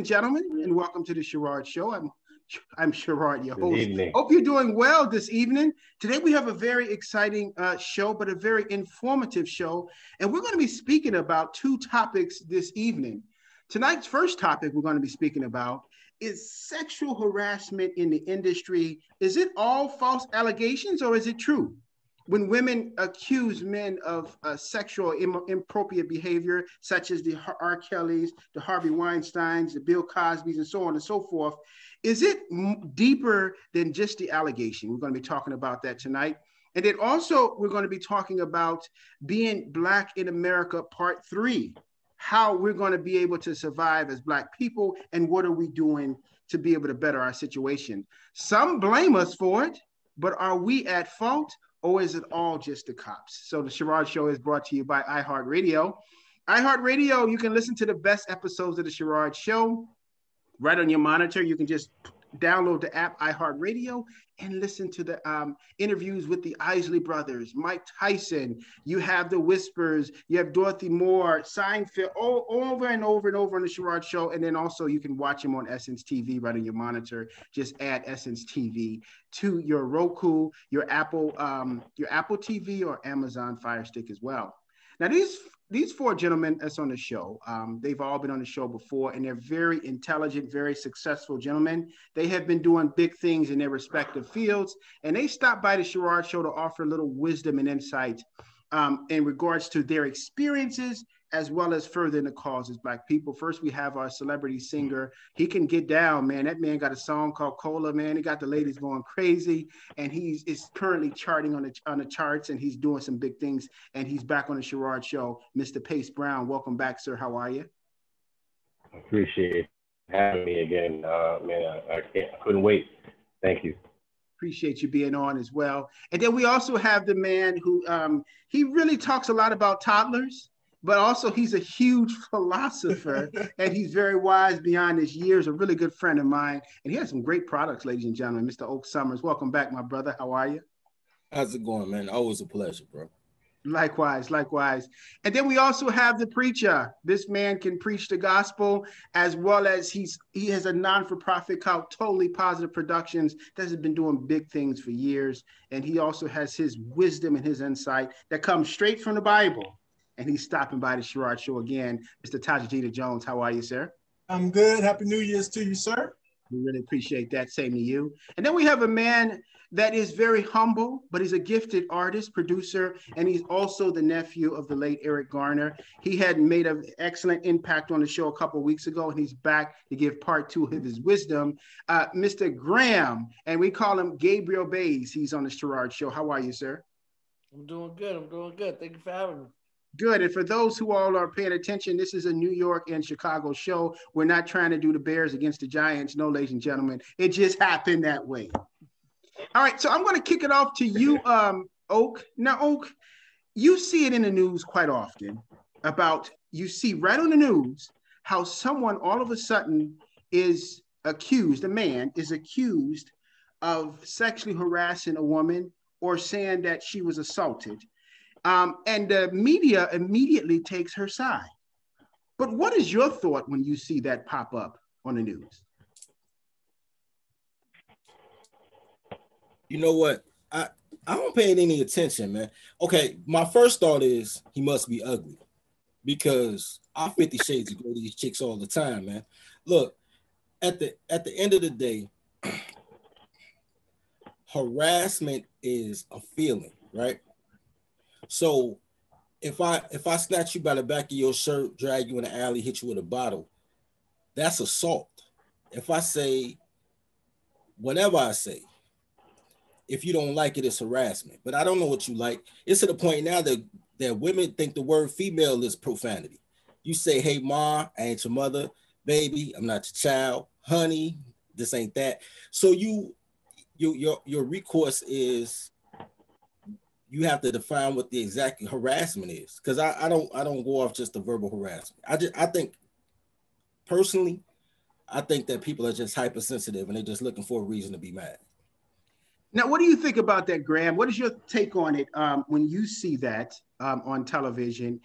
and gentlemen, and welcome to the Sherard Show. I'm I'm Sherard, your host. Evening. Hope you're doing well this evening. Today we have a very exciting uh, show, but a very informative show, and we're going to be speaking about two topics this evening. Tonight's first topic we're going to be speaking about is sexual harassment in the industry. Is it all false allegations or is it true? When women accuse men of uh, sexual Im- inappropriate behavior, such as the R. Kellys, the Harvey Weinsteins, the Bill Cosbys, and so on and so forth, is it m- deeper than just the allegation? We're going to be talking about that tonight. And then also, we're going to be talking about being Black in America, part three how we're going to be able to survive as Black people, and what are we doing to be able to better our situation. Some blame us for it, but are we at fault? Or is it all just the cops? So the Sherard Show is brought to you by iHeartRadio. iHeartRadio, you can listen to the best episodes of the Sherard Show right on your monitor. You can just download the app iHeartRadio and listen to the um, interviews with the Isley brothers, Mike Tyson. You have the Whispers. You have Dorothy Moore, Seinfeld, all, over and over and over on the Sherard Show. And then also you can watch him on Essence TV right on your monitor. Just add Essence TV to your Roku, your Apple, um, your Apple TV, or Amazon Fire Stick as well. Now these these four gentlemen that's on the show, um, they've all been on the show before, and they're very intelligent, very successful gentlemen. They have been doing big things in their respective fields, and they stopped by the Sherard Show to offer a little wisdom and insight um, in regards to their experiences as well as furthering the cause as Black people. First, we have our celebrity singer. He can get down, man. That man got a song called Cola, man. He got the ladies going crazy, and he's is currently charting on the on the charts, and he's doing some big things. And he's back on the Sherard Show. Mr. Pace Brown, welcome back, sir. How are you? Appreciate having me again, uh, man. I, I, can't, I couldn't wait. Thank you appreciate you being on as well. And then we also have the man who um, he really talks a lot about toddlers but also he's a huge philosopher and he's very wise beyond his years. A really good friend of mine, and he has some great products, ladies and gentlemen. Mr. Oak Summers, welcome back, my brother. How are you? How's it going, man? Always a pleasure, bro. Likewise, likewise. And then we also have the preacher. This man can preach the gospel as well as he's he has a non-for-profit called Totally Positive Productions that has been doing big things for years. And he also has his wisdom and his insight that comes straight from the Bible and he's stopping by the Sherard Show again. Mr. Tajadita Jones, how are you, sir? I'm good. Happy New Year's to you, sir. We really appreciate that. Same to you. And then we have a man that is very humble, but he's a gifted artist, producer, and he's also the nephew of the late Eric Garner. He had made an excellent impact on the show a couple weeks ago, and he's back to give part two of his wisdom. Uh, Mr. Gram, and we call him Gabriel Bays. He's on the Sherard Show. How are you, sir? I'm doing good. I'm doing good. Thank you for having me. Good. And for those who all are paying attention, this is a New York and Chicago show. We're not trying to do the Bears against the Giants. No, ladies and gentlemen. It just happened that way. All right. So I'm going to kick it off to you, um, Oak. Now, Oak, you see it in the news quite often about you see right on the news how someone all of a sudden is accused, a man is accused of sexually harassing a woman or saying that she was assaulted. Um, and the media immediately takes her side. But what is your thought when you see that pop up on the news? You know what? I I don't pay any attention, man. Okay, my first thought is he must be ugly because I 50 shades of go to these chicks all the time, man. Look, at the at the end of the day, harassment is a feeling, right? So if I if I snatch you by the back of your shirt, drag you in the alley, hit you with a bottle, that's assault. If I say whatever I say, if you don't like it, it's harassment. But I don't know what you like. It's to the point now that that women think the word female is profanity. You say, "Hey, ma, I ain't your mother, baby. I'm not your child, honey. This ain't that." So you, you, your your recourse is you have to define what the exact harassment is because I, I don't I don't go off just the verbal harassment. I just I think personally, I think that people are just hypersensitive and they're just looking for a reason to be mad. Now, what do you think about that, Gram? What is your take on it um, when you see that um, on television?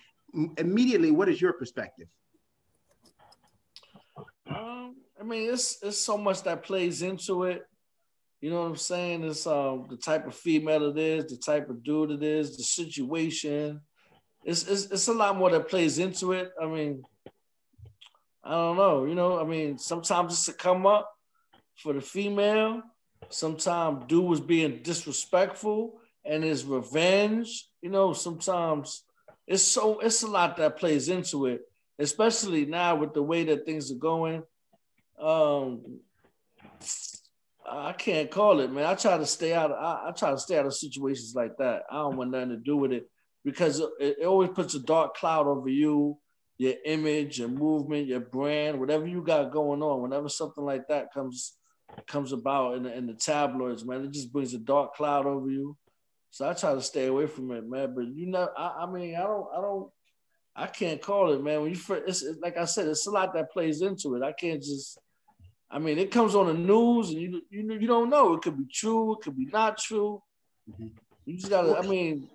Immediately, what is your perspective? Um, I mean, it's it's so much that plays into it. You know what I'm saying? It's um the type of female it is, the type of dude it is, the situation. It's it's, it's a lot more that plays into it. I mean, I don't know. You know, I mean, sometimes it's a come up for the female. Sometimes dude was being disrespectful and his revenge. You know, sometimes it's so it's a lot that plays into it, especially now with the way that things are going. Um, I can't call it, man. I try to stay out. Of, I, I try to stay out of situations like that. I don't want nothing to do with it because it, it always puts a dark cloud over you your image, your movement, your brand, whatever you got going on, whenever something like that comes comes about in the, in the tabloids, man, it just brings a dark cloud over you. So I try to stay away from it, man. But you know, I, I mean, I don't, I don't, I can't call it, man. When you, it's, like I said, it's a lot that plays into it. I can't just. I mean, it comes on the news, and you you you don't know. It could be true. It could be not true. Mm-hmm. You just gotta. I mean,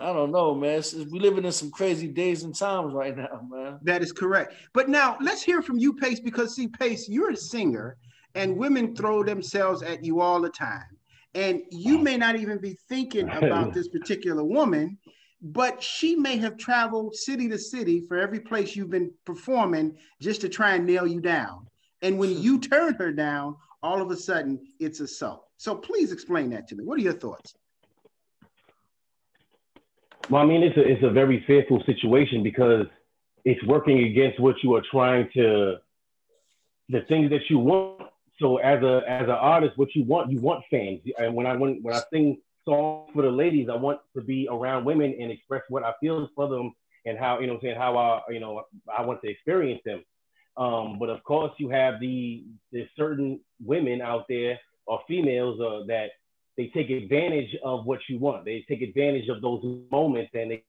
I don't know, man. It's, we living in some crazy days and times right now, man. That is correct. But now let's hear from you, Pace, because see, Pace, you're a singer, and women throw themselves at you all the time. And you may not even be thinking about this particular woman, but she may have traveled city to city for every place you've been performing just to try and nail you down. And when you turn her down, all of a sudden it's assault. So please explain that to me. What are your thoughts? Well, I mean, it's a it's a very fearful situation because it's working against what you are trying to, the things that you want. So as a as an artist, what you want, you want fans. And when I when when I sing songs for the ladies, I want to be around women and express what I feel for them and how you know I'm saying how I you know I want to experience them. Um, but of course, you have the certain women out there or females uh, that they take advantage of what you want. They take advantage of those moments and they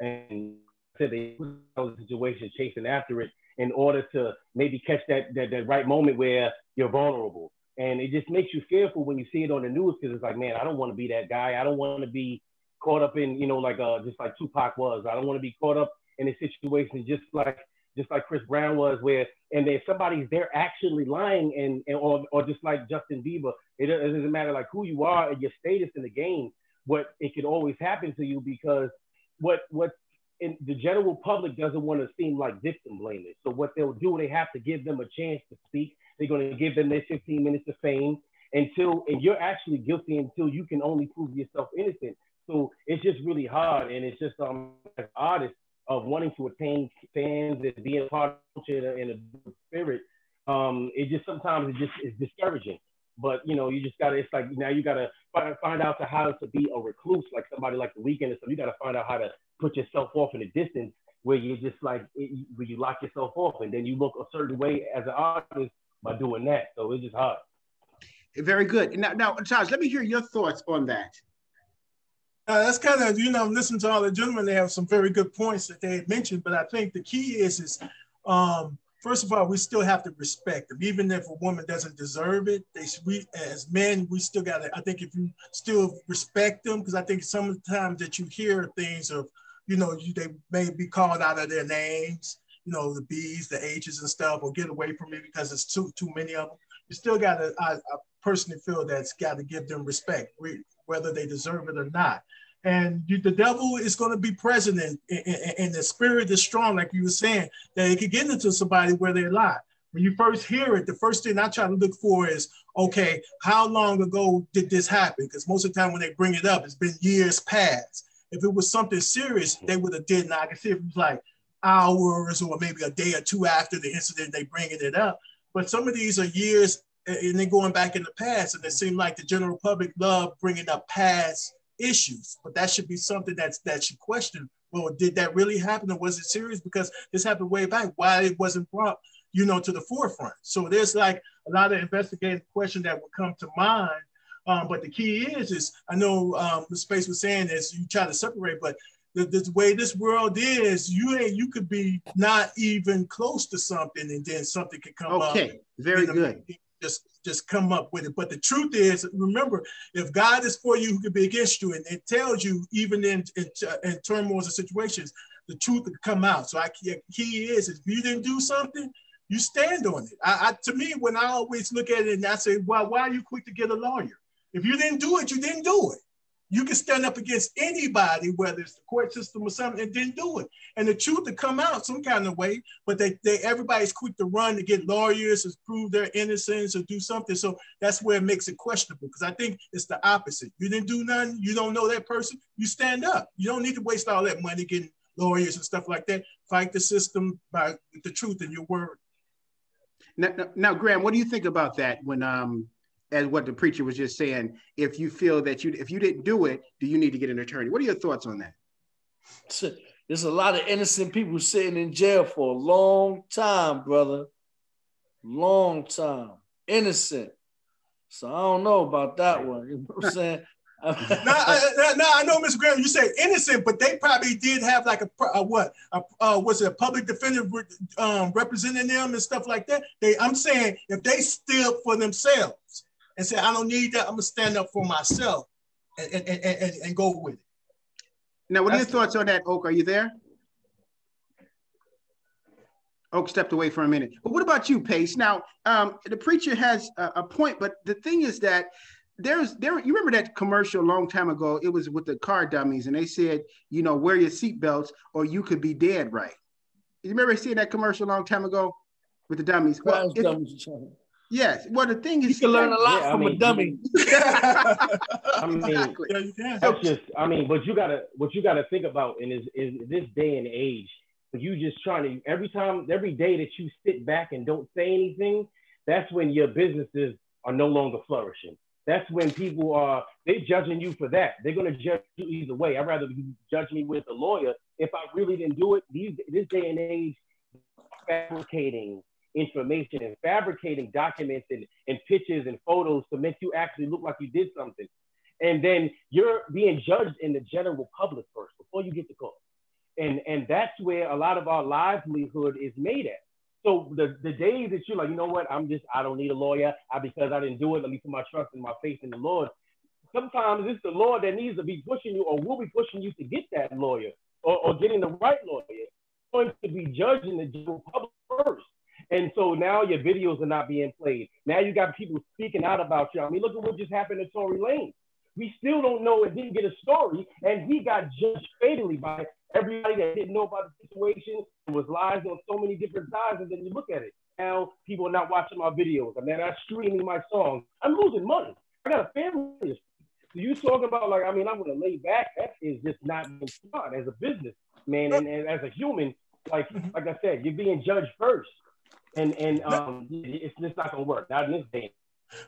and said they the situation chasing after it in order to maybe catch that, that that right moment where you're vulnerable. And it just makes you fearful when you see it on the news because it's like, man, I don't want to be that guy. I don't want to be caught up in, you know, like uh just like Tupac was. I don't want to be caught up in a situation just like just like Chris Brown was, where and then somebody's there actually lying and, and or, or just like Justin Bieber, it, it doesn't matter like who you are and your status in the game, what it could always happen to you because what what in the general public doesn't want to seem like victim blaming. So what they'll do, they have to give them a chance to speak. They're going to give them their 15 minutes of fame until and you're actually guilty until you can only prove yourself innocent. So it's just really hard, and it's just um as artists of wanting to attain fans and being part of in a, in a spirit, um, it just sometimes it just is discouraging. But you know, you just gotta. It's like now you gotta find, find out to how to be a recluse, like somebody like the Weeknd or stuff. You gotta find out how to put yourself off in a distance where you just like it, where you lock yourself off, and then you look a certain way as an artist by doing that. So it's just hard. Very good. Now, now, let me hear your thoughts on that. Uh, that's kind of you know listen to all the gentlemen. They have some very good points that they had mentioned, but I think the key is is um, first of all we still have to respect them, even if a woman doesn't deserve it. They we as men we still got to. I think if you still respect them, because I think sometimes that you hear things of you know you, they may be called out of their names, you know the B's, the H's and stuff, or get away from me because it's too too many of them. You still got to. I, I personally feel that's got to give them respect whether they deserve it or not. And you, the devil is going to be present, and, and, the spirit is strong, like you were saying, that it could get into somebody where they lie. When you first hear it, the first thing I try to look for is, okay, how long ago did this happen? Because most of the time when they bring it up, it's been years past. If it was something serious, they would have did. Now I can see if it was like hours or maybe a day or two after the incident, they bringing it up. But some of these are years and then going back in the past, and it seemed like the general public love bringing up past issues. But that should be something that's that should question. Well, did that really happen, or was it serious? Because this happened way back. Why it wasn't brought, you know, to the forefront? So there's like a lot of investigative questions that would come to mind. Um, but the key is, is I know um, the space was saying is you try to separate, but the, the, way this world is, you ain't you could be not even close to something, and then something could come okay. up. Okay, very good just just come up with it. But the truth is, remember, if God is for you, who could be against you? And it tells you, even in in, uh, in turmoils and situations, the truth to come out. So I key is if you didn't do something, you stand on it. I, I, to me, when I always look at it and I say, well, why are you quick to get a lawyer? If you didn't do it, you didn't do it. You can stand up against anybody, whether it's the court system or something, and didn't do it. And the truth to come out some kind of way, but they, they everybody's quick to run to get lawyers to prove their innocence or do something. So that's where it makes it questionable. Because I think it's the opposite. You didn't do nothing, you don't know that person, you stand up. You don't need to waste all that money getting lawyers and stuff like that. Fight the system by the truth in your word. Now, now, now, Gram, what do you think about that? When um, as what the preacher was just saying, if you feel that you if you didn't do it, do you need to get an attorney? What are your thoughts on that? There's a lot of innocent people sitting in jail for a long time, brother. Long time. Innocent. So I don't know about that one. You know what I'm saying? now, I, now, I know, Mr. Gram, you say innocent, but they probably did have like a, a what? A, uh, was it a public defender um, representing them and stuff like that? They, I'm saying if they stood for themselves and say, I don't need that, I'm gonna stand up for myself and, and, and, and go with it. Now, what That's are your thoughts on that, Oak? Are you there? Oak stepped away for a minute. But what about you, Pace? Now, um, the preacher has a, a point, but the thing is that there's there you remember that commercial a long time ago it was with the car dummies and they said you know wear your seatbelts or you could be dead right you remember seeing that commercial a long time ago with the dummies well, if, yes well the thing is you can learn a lot yeah, from I mean, a dummy i mean exactly. that's just i mean what you gotta what you gotta think about in is, is this day and age you just trying to every time every day that you sit back and don't say anything that's when your businesses are no longer flourishing that's when people are they're judging you for that. They're gonna judge you either way. I'd rather you judge me with a lawyer if I really didn't do it. These this day and age, fabricating information and fabricating documents and, and pictures and photos to make you actually look like you did something. And then you're being judged in the general public first before you get to court. And and that's where a lot of our livelihood is made at. So the, the days that you're like, you know what, I'm just, I don't need a lawyer I, because I didn't do it. Let me put my trust and my faith in the Lord. Sometimes it's the Lord that needs to be pushing you or will be pushing you to get that lawyer or, or getting the right lawyer. Going to be judging the general public first. And so now your videos are not being played. Now you got people speaking out about you. I mean, look at what just happened to Tory Lanez. We still don't know and didn't get a story, and he got judged fatally by everybody that didn't know about the situation. It was lies on so many different sides, and then you look at it. Now people are not watching my videos. I'm not streaming my songs. I'm losing money. I got a family. So you talking about like, I mean, I'm gonna lay back. That is just not smart as a business man and, and as a human. Like, mm-hmm. like I said, you're being judged first, and and um, it's just not gonna work. Not in this day.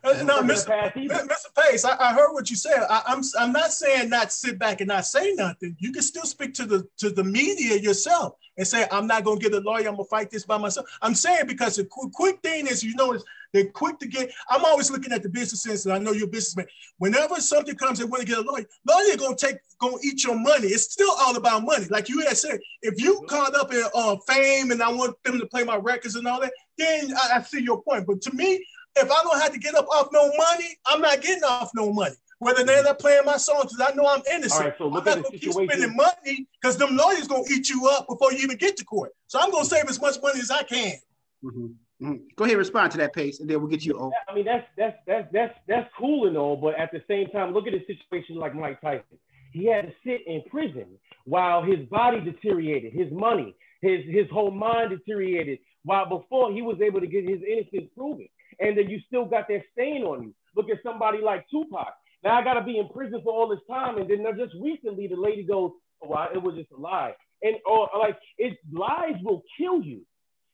Uh, no, Mr. Mr. Pace, I, I, heard what you said. I, am I'm, I'm not saying not sit back and not say nothing. You can still speak to the to the media yourself and say I'm not going to get a lawyer. I'm going to fight this by myself. I'm saying because the quick, quick thing is, you know, is they're quick to get. I'm always looking at the business sense, and I know you're a businessman. Whenever something comes, they want to get a lawyer. Lawyer going to take, going to eat your money. It's still all about money. Like you had said, if you caught up in uh, fame and I want them to play my records and all that, then I, I see your point. But to me, if I don't have to get up off no money, I'm not getting off no money. Whether they're not playing my songs, because I know I'm innocent. All right, so look I'm not gonna keep spending money because them lawyers gonna eat you up before you even get to court. So I'm gonna save as much money as I can. Mm-hmm. Mm-hmm. Go ahead, respond to that pace, and then we'll get you. Over. I mean, that's that's that's that's that's cool and all, but at the same time, look at a situation like Mike Tyson. He had to sit in prison while his body deteriorated, his money, his his whole mind deteriorated. While before he was able to get his innocence proven and then you still got that stain on you. Look at somebody like Tupac. Now I got to be in prison for all this time, and then just recently the lady goes, "Oh, well, it was just a lie," and or like it lies will kill you,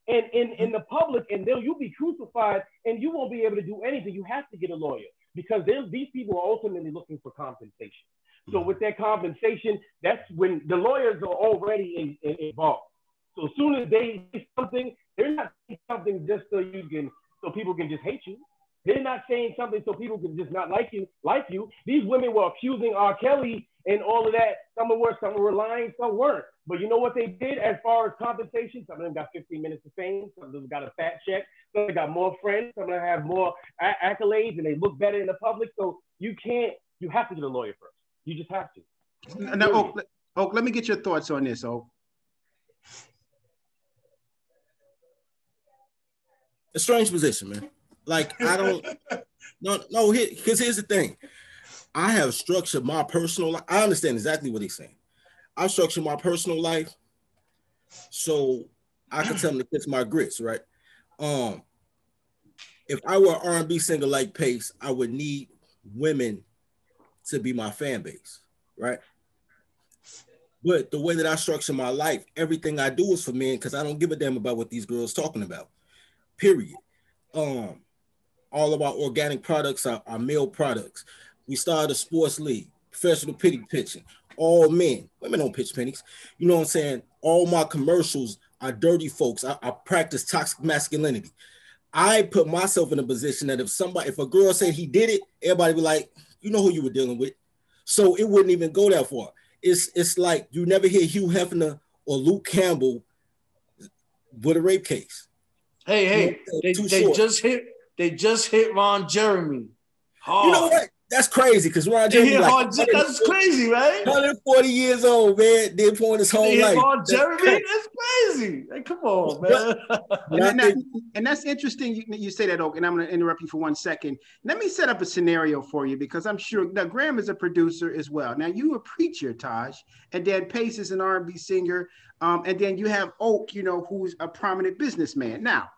and in in the public, and then you'll be crucified, and you won't be able to do anything. You have to get a lawyer because these people are ultimately looking for compensation. So mm-hmm. with that compensation, that's when the lawyers are already in, in, involved. So as soon as they say something, they're not saying something just so you can so people can just hate you. They're not saying something so people can just not like you, like you. These women were accusing R. Kelly and all of that. Some of were, some were lying, some weren't. But you know what they did as far as compensation? Some of them got 15 minutes of fame. Some of them got a fat check. Some of them got more friends. Some of them have more accolades, and they look better in the public. So you can't. You have to get a lawyer first. You just have to. Now, Oak, Oak, let me get your thoughts on this, Oak. A strange position, man. Like I don't, no, no. Because here's the thing, I have structured my personal life. I understand exactly what he's saying. I structured my personal life so I can tell him to kiss my grits, right? Um, if I were an R&B singer like Pace, I would need women to be my fan base, right? But the way that I structure my life, everything I do is for men because I don't give a damn about what these girls talking about. Period. Um, all of our organic products are, are male products. We started a sports league, professional penny pitching, all men. Women don't pitch pennies. You know what I'm saying? All my commercials are dirty folks. I, I practice toxic masculinity. I put myself in a position that if somebody, if a girl said he did it, everybody be like, you know who you were dealing with. So it wouldn't even go that far. It's it's like you never hear Hugh Hefner or Luke Campbell with a rape case. Hey, hey, they, they just hit they just hit Ron Jeremy. Hard. You know what? That's crazy because Ron Jeremy like, that's crazy, right? 140 years old, man. Did point his whole life. Ron Jeremy, that's crazy. Like, come on, man. and, that, and, that's interesting. You, you, say that, Oak, and I'm going to interrupt you for one second. Let me set up a scenario for you because I'm sure now Gram is a producer as well. Now you a preacher, Taj, and then Pace is an R&B singer, um, and then you have Oak, you know, who's a prominent businessman. Now,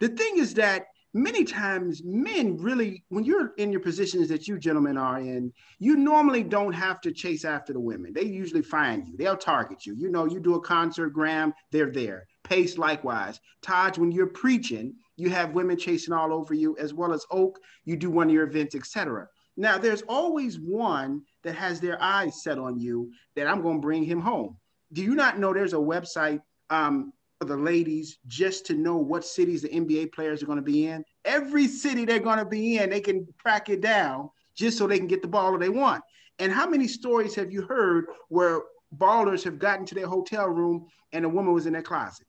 the thing is that many times men really when you're in your positions that you gentlemen are in you normally don't have to chase after the women. They usually find you. They'll target you. You know you do a concert graham they're there. Pace likewise. Taj when you're preaching you have women chasing all over you as well as oak you do one of your events etc now there's always one that has their eyes set on you that i'm going to bring him home. Do you not know there's a website um, for the ladies just to know what cities the NBA players are going to be in. Every city they're going to be in, they can track it down just so they can get the baller they want. And how many stories have you heard where ballers have gotten to their hotel room and a woman was in their closet?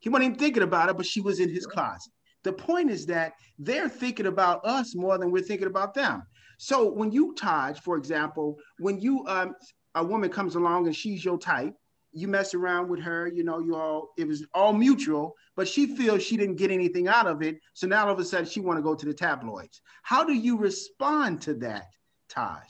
He wasn't even thinking about it, but she was in his closet. The point is that they're thinking about us more than we're thinking about them. So when you Taj, for example, when you um, a woman comes along and she's your type, you mess around with her, you know, you all it was all mutual, but she feels she didn't get anything out of it. So now all of a sudden she want to go to the tabloids. How do you respond to that, Taj?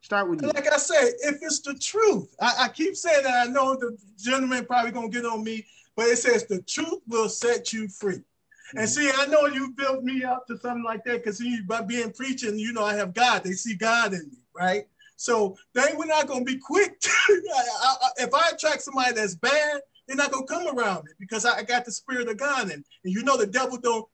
Start with you. Like I said, if it's the truth, I, I keep saying that. I know the gentleman probably gonna get on me, but it says the truth will set you free. Mm-hmm. And see, I know you built me up to something like that because by being preaching, you know, I have God. They see God in me, right? So they we're not gonna be quick. I, I, if I attract somebody that's bad, they're not gonna come around me because I, I got the spirit of God, and, you know the devil don't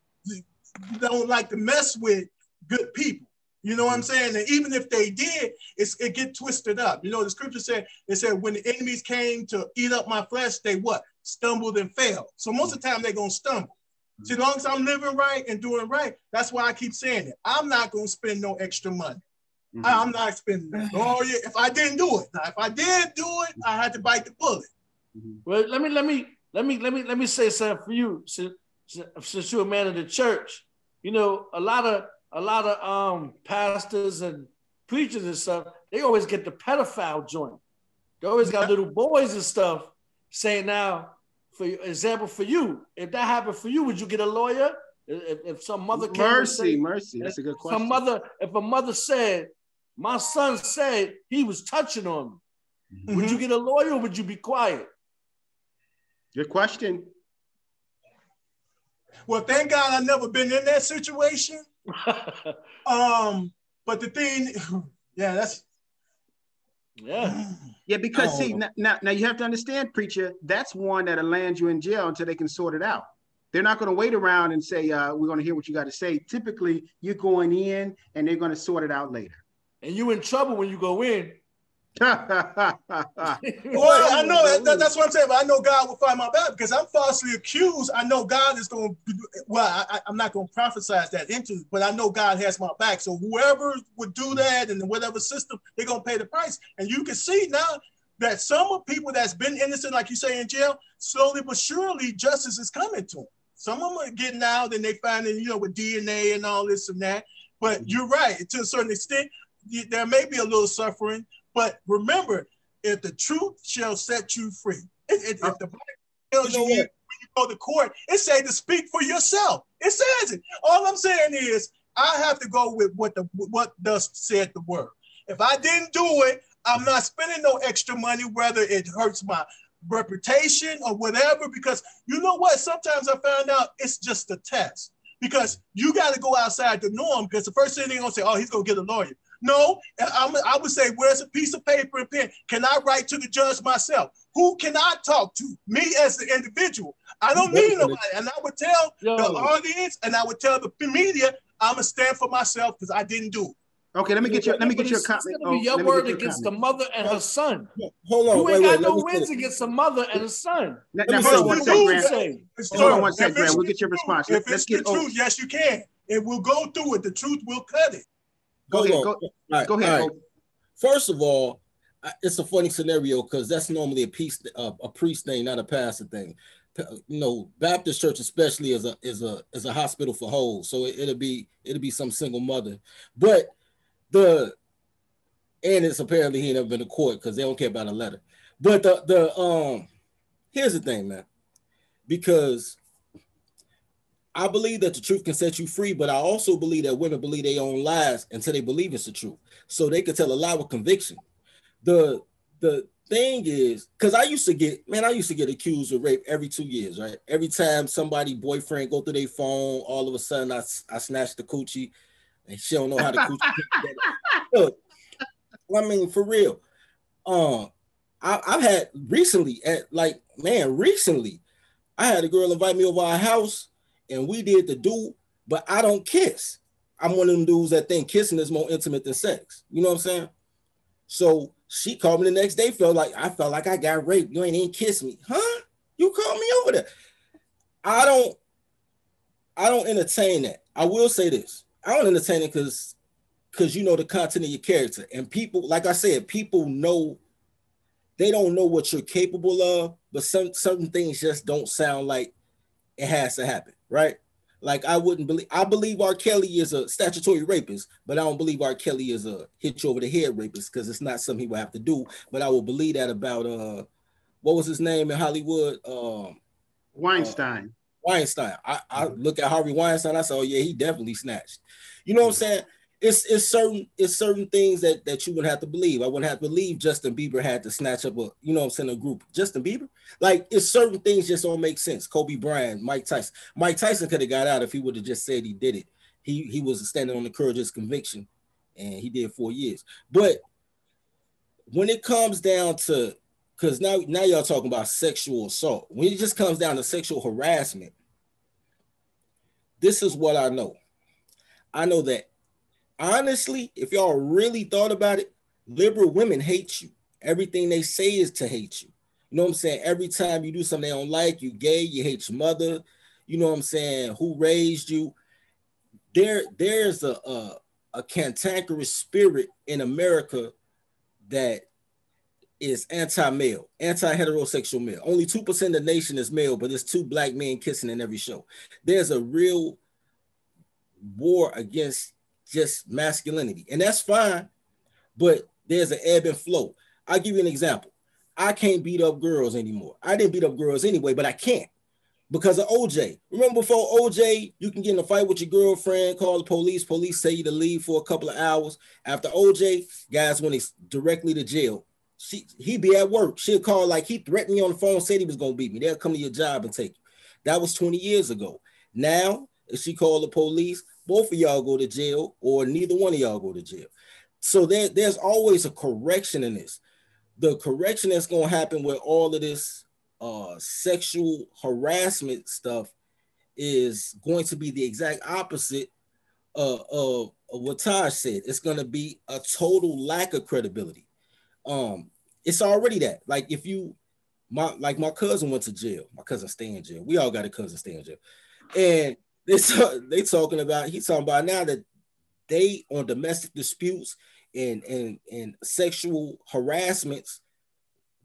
don't like to mess with good people. You know what I'm saying? And even if they did, it's, it get twisted up. You know, the scripture said, it said, when the enemies came to eat up my flesh, they what? Stumbled and fell. So most of the time they're going to stumble. See, as long as I'm living right and doing right, that's why I keep saying it. I'm not going to spend no extra money. Mm-hmm. I'm not spending that. Oh yeah, if I didn't do it, now if I did do it, I had to bite the bullet. Mm-hmm. Well, let me let me let me let me let me say something for you. Since, since you're a man of the church, you know a lot of a lot of um pastors and preachers and stuff. They always get the pedophile joint. They always got little boys and stuff saying now. For example, for you, if that happened for you, would you get a lawyer? If, if some mother came mercy, say, mercy, that's a good question. Some mother, if a mother said, my son said he was touching on me. Mm-hmm. Would you get a lawyer or would you be quiet? Good question. Well, thank God I've never been in that situation. um, but the thing, yeah, that's yeah. Yeah, because see, now, now, now you have to understand, preacher, that's one that'll land you in jail until they can sort it out. They're not going to wait around and say, uh, we're going to hear what you got to say. Typically, you're going in and they're going to sort it out later and you in trouble when you go in. well, I know that, that's what I'm saying, but I know God will find my back because I'm falsely accused. I know God is going to, well, I, am not going to prophesize that into, but I know God has my back. So whoever would do that and whatever system, they're going to pay the price. And you can see now that some of people that's been innocent, like you say in jail, slowly but surely justice is coming to them. Some of them are getting out and they finding, you know, with DNA and all this and that. But mm-hmm. you're right, to a certain extent, there may be a little suffering, but remember, if the truth shall set you free, if, if the Bible tells you when you go to court, it say to speak for yourself. It says it. All I'm saying is I have to go with what the what does said the word. If I didn't do it, I'm not spending no extra money, whether it hurts my reputation or whatever. Because you know what? Sometimes I found out it's just a test. Because you got to go outside the norm. Because the first thing they're gonna say, "Oh, he's gonna get a lawyer." No, I'm, i would say, where's a piece of paper and pen? Can I write to the judge myself? Who can I talk to? Me as the individual. I don't need nobody. And I would tell Yo. the audience and I would tell the media, I'm gonna stand for myself because I didn't do it. Okay, let me get your let me get your comment. Oh, your word against comment. the mother and her son. Hold on, you ain't wait, got wait, no wins against the mother and the son. Now, now hold on one second, Grant. Hold on one second, Grant. We'll get your response. If Let's it's get the truth, yes, you can. It will go through it. The truth will cut it. Go ahead. Go, right, go ahead. Right. First of all, it's a funny scenario because that's normally a piece, uh, a priest thing, not a pastor thing. You know, Baptist church especially is a is a is a hospital for holes, so it, it'll be it'll be some single mother. But the and it's apparently he never been to court because they don't care about a letter. But the the um here's the thing, man, because I believe that the truth can set you free, but I also believe that women believe their own lies until they believe it's the truth. So they could tell a lie with conviction. The the thing is, because I used to get, man, I used to get accused of rape every two years, right? Every time somebody boyfriend go through their phone, all of a sudden I, I snatch the coochie and she don't know how to coochie. Look, I mean, for real. Um, I, I've had recently at like, man, recently, I had a girl invite me over our house and we did the do, but I don't kiss. I'm one of them dudes that think kissing is more intimate than sex. You know what I'm saying? So she called me the next day, felt like I felt like I got raped. You ain't even kiss me. Huh? You called me over there. I don't I don't entertain that. I will say this. I don't entertain it because because you know the content of your character. And people, like I said, people know they don't know what you're capable of, but some certain things just don't sound like it has to happen right? Like I wouldn't believe I believe R. Kelly is a statutory rapist, but I don't believe R. Kelly is a hit you over the head rapist because it's not something he would have to do. But I will believe that about uh what was his name in Hollywood? Um Weinstein. Uh, Weinstein. I, I look at Harvey Weinstein, I said, Oh yeah, he definitely snatched. You know what I'm saying? It's it's certain it's certain things that that you would have to believe. I wouldn't have to believe Justin Bieber had to snatch up a you know I'm saying a group. Justin Bieber, like it's certain things just don't make sense. Kobe Bryant, Mike Tyson. Mike Tyson could have got out if he would have just said he did it. He he was standing on the courage of his conviction, and he did four years. But when it comes down to because now now y'all talking about sexual assault. When it just comes down to sexual harassment, this is what I know. I know that honestly, if y'all really thought about it, liberal women hate you. Everything they say is to hate you. You know what I'm saying? Every time you do something they don't like, you gay, you hate your mother. You know what I'm saying? Who raised you? There, there's a a, a cantankerous spirit in America that is anti-male, anti-heterosexual male. Only 2% of the nation is male, but there's two black men kissing in every show. There's a real war against just masculinity, and that's fine. But there's an ebb and flow. I'll give you an example. I can't beat up girls anymore. I didn't beat up girls anyway, but I can't because of OJ. Remember before OJ, you can get in a fight with your girlfriend, call the police, police say you to leave for a couple of hours. After OJ, guys went directly to jail. She he'd be at work. She'd call like he threatened me on the phone, said he was gonna beat me. They'll come to your job and take you. That was 20 years ago. Now, if she called the police, both of y'all go to jail or neither one of y'all go to jail. So there, there's always a correction in this. The correction that's going to happen with all of this uh, sexual harassment stuff is going to be the exact opposite uh, of, of what Taj said. It's going to be a total lack of credibility. Um, it's already that. Like if you, my like my cousin went to jail. My cousin stay in jail. We all got a cousin stay in jail, and they they talking about he's talking about now that they on domestic disputes and and and sexual harassments,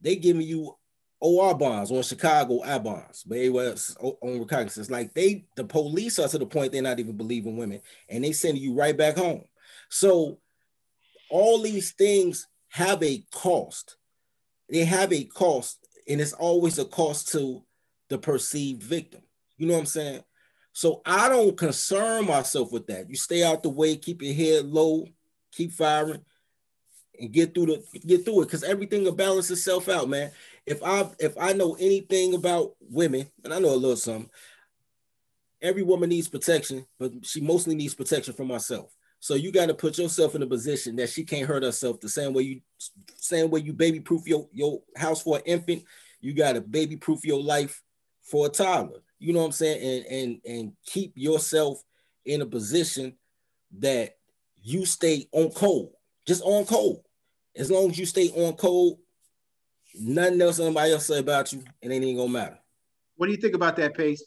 they giving you OR bonds on Chicago I bonds, but it was on recognizance. Like they, the police are to the point they're not even believing women, and they sending you right back home. So all these things have a cost. They have a cost, and it's always a cost to the perceived victim. You know what I'm saying? So I don't concern myself with that. You stay out the way, keep your head low, keep firing, and get through the get through it because everything will balance itself out, man. If I if I know anything about women, and I know a little something, every woman needs protection, but she mostly needs protection from herself. So you got to put yourself in a position that she can't hurt herself the same way you same way you baby proof your, your house for an infant, you got to baby proof your life for a toddler. You know what I'm saying? And and and keep yourself in a position that you stay on cold, just on cold. As long as you stay on cold, nothing else somebody else say about you, it ain't even gonna matter. What do you think about that, Pace?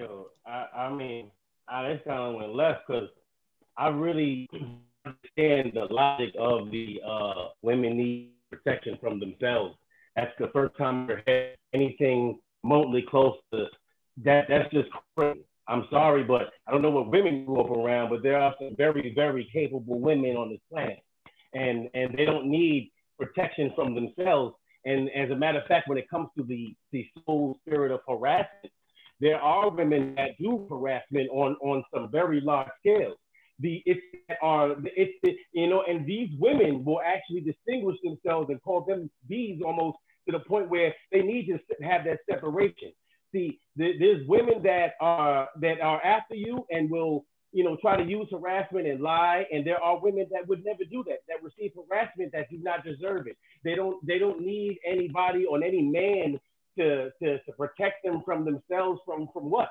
Yo, I, I mean, I just kind of went left because I really understand the logic of the uh, women need protection from themselves. That's the first time I heard anything remotely close to that. That's just crazy. I'm sorry, but I don't know what women grew up around, but there are some very, very capable women on this planet, and and they don't need protection from themselves. And as a matter of fact, when it comes to the the soul spirit of harassment, there are women that do harassment on on some very large scales. The it's are it's you know, and these women will actually distinguish themselves and call them these almost to the point where they need to have that separation. See there's women that are that are after you and will you know try to use harassment and lie and there are women that would never do that that receive harassment that do not deserve it. They don't they don't need anybody or any man to to, to protect them from themselves from from what?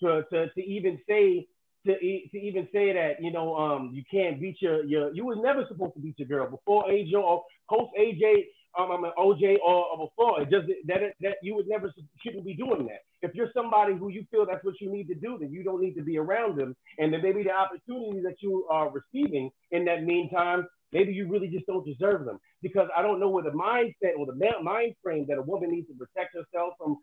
To to, to even say to, to even say that you know um you can't beat your your you was never supposed to beat your girl before AJ or Coach AJ um, I'm an OJ or, or before. It just that that you would never shouldn't be doing that. If you're somebody who you feel that's what you need to do, then you don't need to be around them. And then maybe the opportunity that you are receiving in that meantime, maybe you really just don't deserve them. Because I don't know where the mindset or the mind frame that a woman needs to protect herself from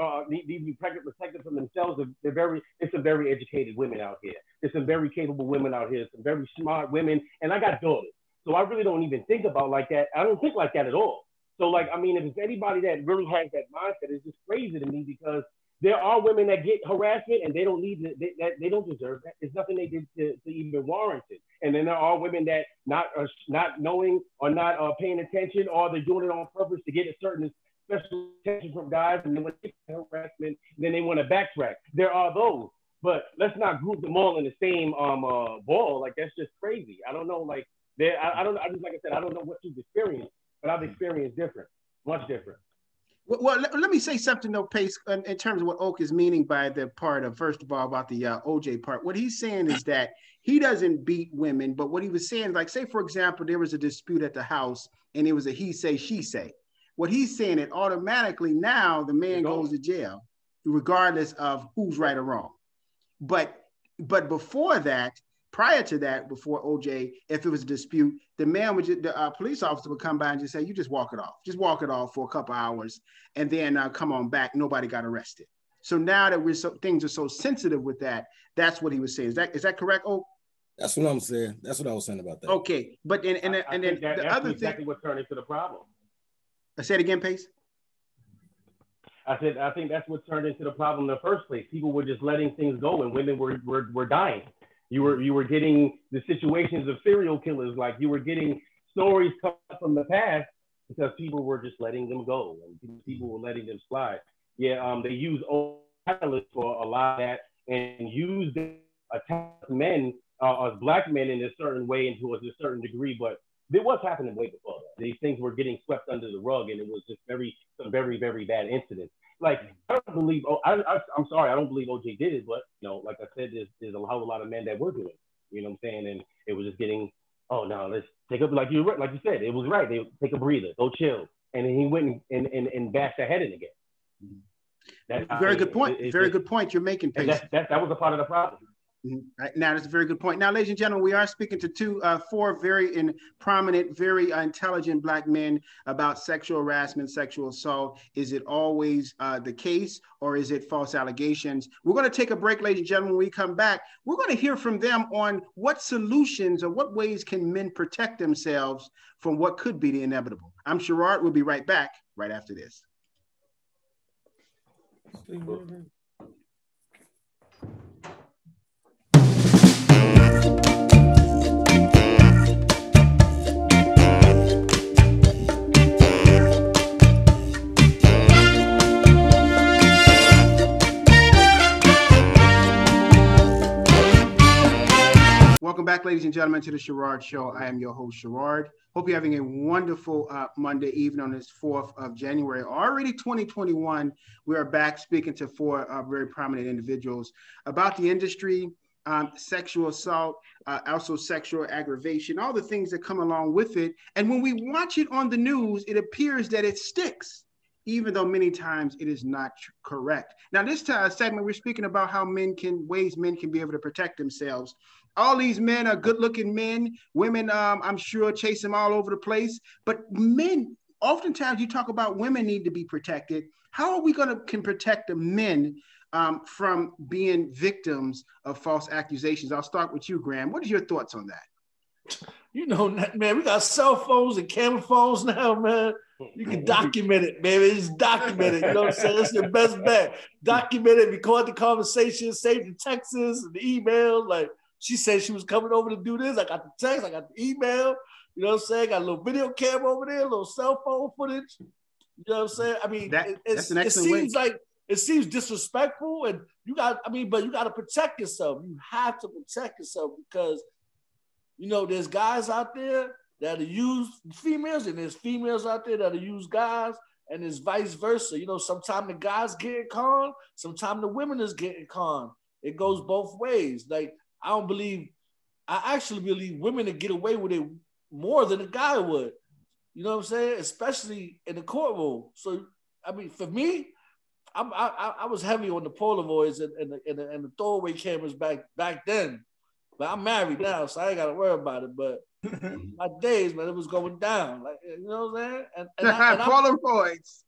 uh, need, to be protected from themselves. They're very, it's some very educated women out here. There's some very capable women out here, some very smart women, and I got daughters. So I really don't even think about like that. I don't think like that at all. So like, I mean, if it's anybody that really has that mindset, it's just crazy to me because there are women that get harassment and they don't need to, they, that, they don't deserve that. It's nothing they did to, to, even warrant it. And then there are women that not uh, not knowing or not uh, paying attention or they're doing it on purpose to get a certain special attention from guys and then when they get harassment, then they want to backtrack. There are those, but let's not group them all in the same um uh, ball. Like that's just crazy. I don't know. Like there, I, I don't. I just like I said, I don't know what you've experienced, but I've experienced different, much different. Well, well let, let, me say something though, Pace, in, in, terms of what Oak is meaning by the part of first of all about the uh, OJ part. What he's saying is that he doesn't beat women, but what he was saying, like say for example, there was a dispute at the house and it was a he say she say. What he's saying it automatically now the man goes to jail, regardless of who's right or wrong. But but before that, prior to that, before OJ, if it was a dispute, the man would, just, the uh, police officer would come by and just say, "You just walk it off, just walk it off for a couple hours, and then uh, come on back." Nobody got arrested. So now that we're so things are so sensitive with that, that's what he was saying. Is that is that correct? Oh, that's what I'm saying. That's what I was saying about that. Okay, but and and, I, and then that, the other exactly thing. what turned into the problem. I said again, Pace. I said I think that's what turned into the problem in the first place. People were just letting things go, and women were were, were dying. You were you were getting the situations of serial killers, like you were getting stories from the past because people were just letting them go and people were letting them slide. Yeah, um, they use catalysts for a lot of that and use attack men uh, as black men in a certain way and to a certain degree, but it was happening way before that. These things were getting swept under the rug, and it was just very some very very bad incidents. Like mm. I don't believe. Oh, I, I am sorry, I don't believe OJ did it, but you know, like I said, there's there's a whole lot of men that were doing. It, you know what I'm saying? And it was just getting. Oh no, let's take up like you like you said. It was right. They take a breather, go chill, and then he went and and, and bashed their head in again. Mm. That's Very I mean, good point. It, Very good point you're making. That, that, that was a part of the problem. Mm-hmm. Now, that's a very good point. Now, ladies and gentlemen, we are speaking to two, uh, four very in, prominent, very uh, intelligent Black men about sexual harassment, sexual assault. Is it always uh, the case or is it false allegations? We're going to take a break, ladies and gentlemen. When we come back, we're going to hear from them on what solutions or what ways can men protect themselves from what could be the inevitable. I'm Sherard. We'll be right back right after this. Welcome back, ladies and gentlemen, to the Sherard Show. I am your host, Sherard. Hope you're having a wonderful uh, Monday evening on this 4th of January. Already 2021, we are back speaking to four uh, very prominent individuals about the industry, um, sexual assault, uh, also sexual aggravation, all the things that come along with it. And when we watch it on the news, it appears that it sticks even though many times it is not correct. Now, this time, segment, we're speaking about how men can, ways men can be able to protect themselves all these men are good looking men. Women, um, I'm sure, chase them all over the place. But men, oftentimes you talk about women need to be protected. How are we going to can protect the men um, from being victims of false accusations? I'll start with you, Gram. What are your thoughts on that? You know, man, we got cell phones and camera phones now, man. You can document it, baby. It's documented. You know what I'm saying? That's your best bet. Document it, record the conversation, save the texts and the emails. Like, she said she was coming over to do this. I got the text, I got the email. You know what I'm saying? Got a little video camera over there, a little cell phone footage. You know what I'm saying? I mean, that, it, it seems way. like it seems disrespectful, and you got. I mean, but you got to protect yourself. You have to protect yourself because you know there's guys out there that use females, and there's females out there that use guys, and it's vice versa. You know, sometimes the guys getting conned, sometimes the women is getting conned. It goes both ways. Like I don't believe. I actually believe women to get away with it more than a guy would. You know what I'm saying? Especially in the courtroom. So I mean, for me, I'm, I, I was heavy on the Polaroids and, and, the, and, the, and the throwaway cameras back back then. But I'm married now, so I ain't got to worry about it. But my days, man, it was going down. Like you know what I'm saying? And, and, I, and Polaroids.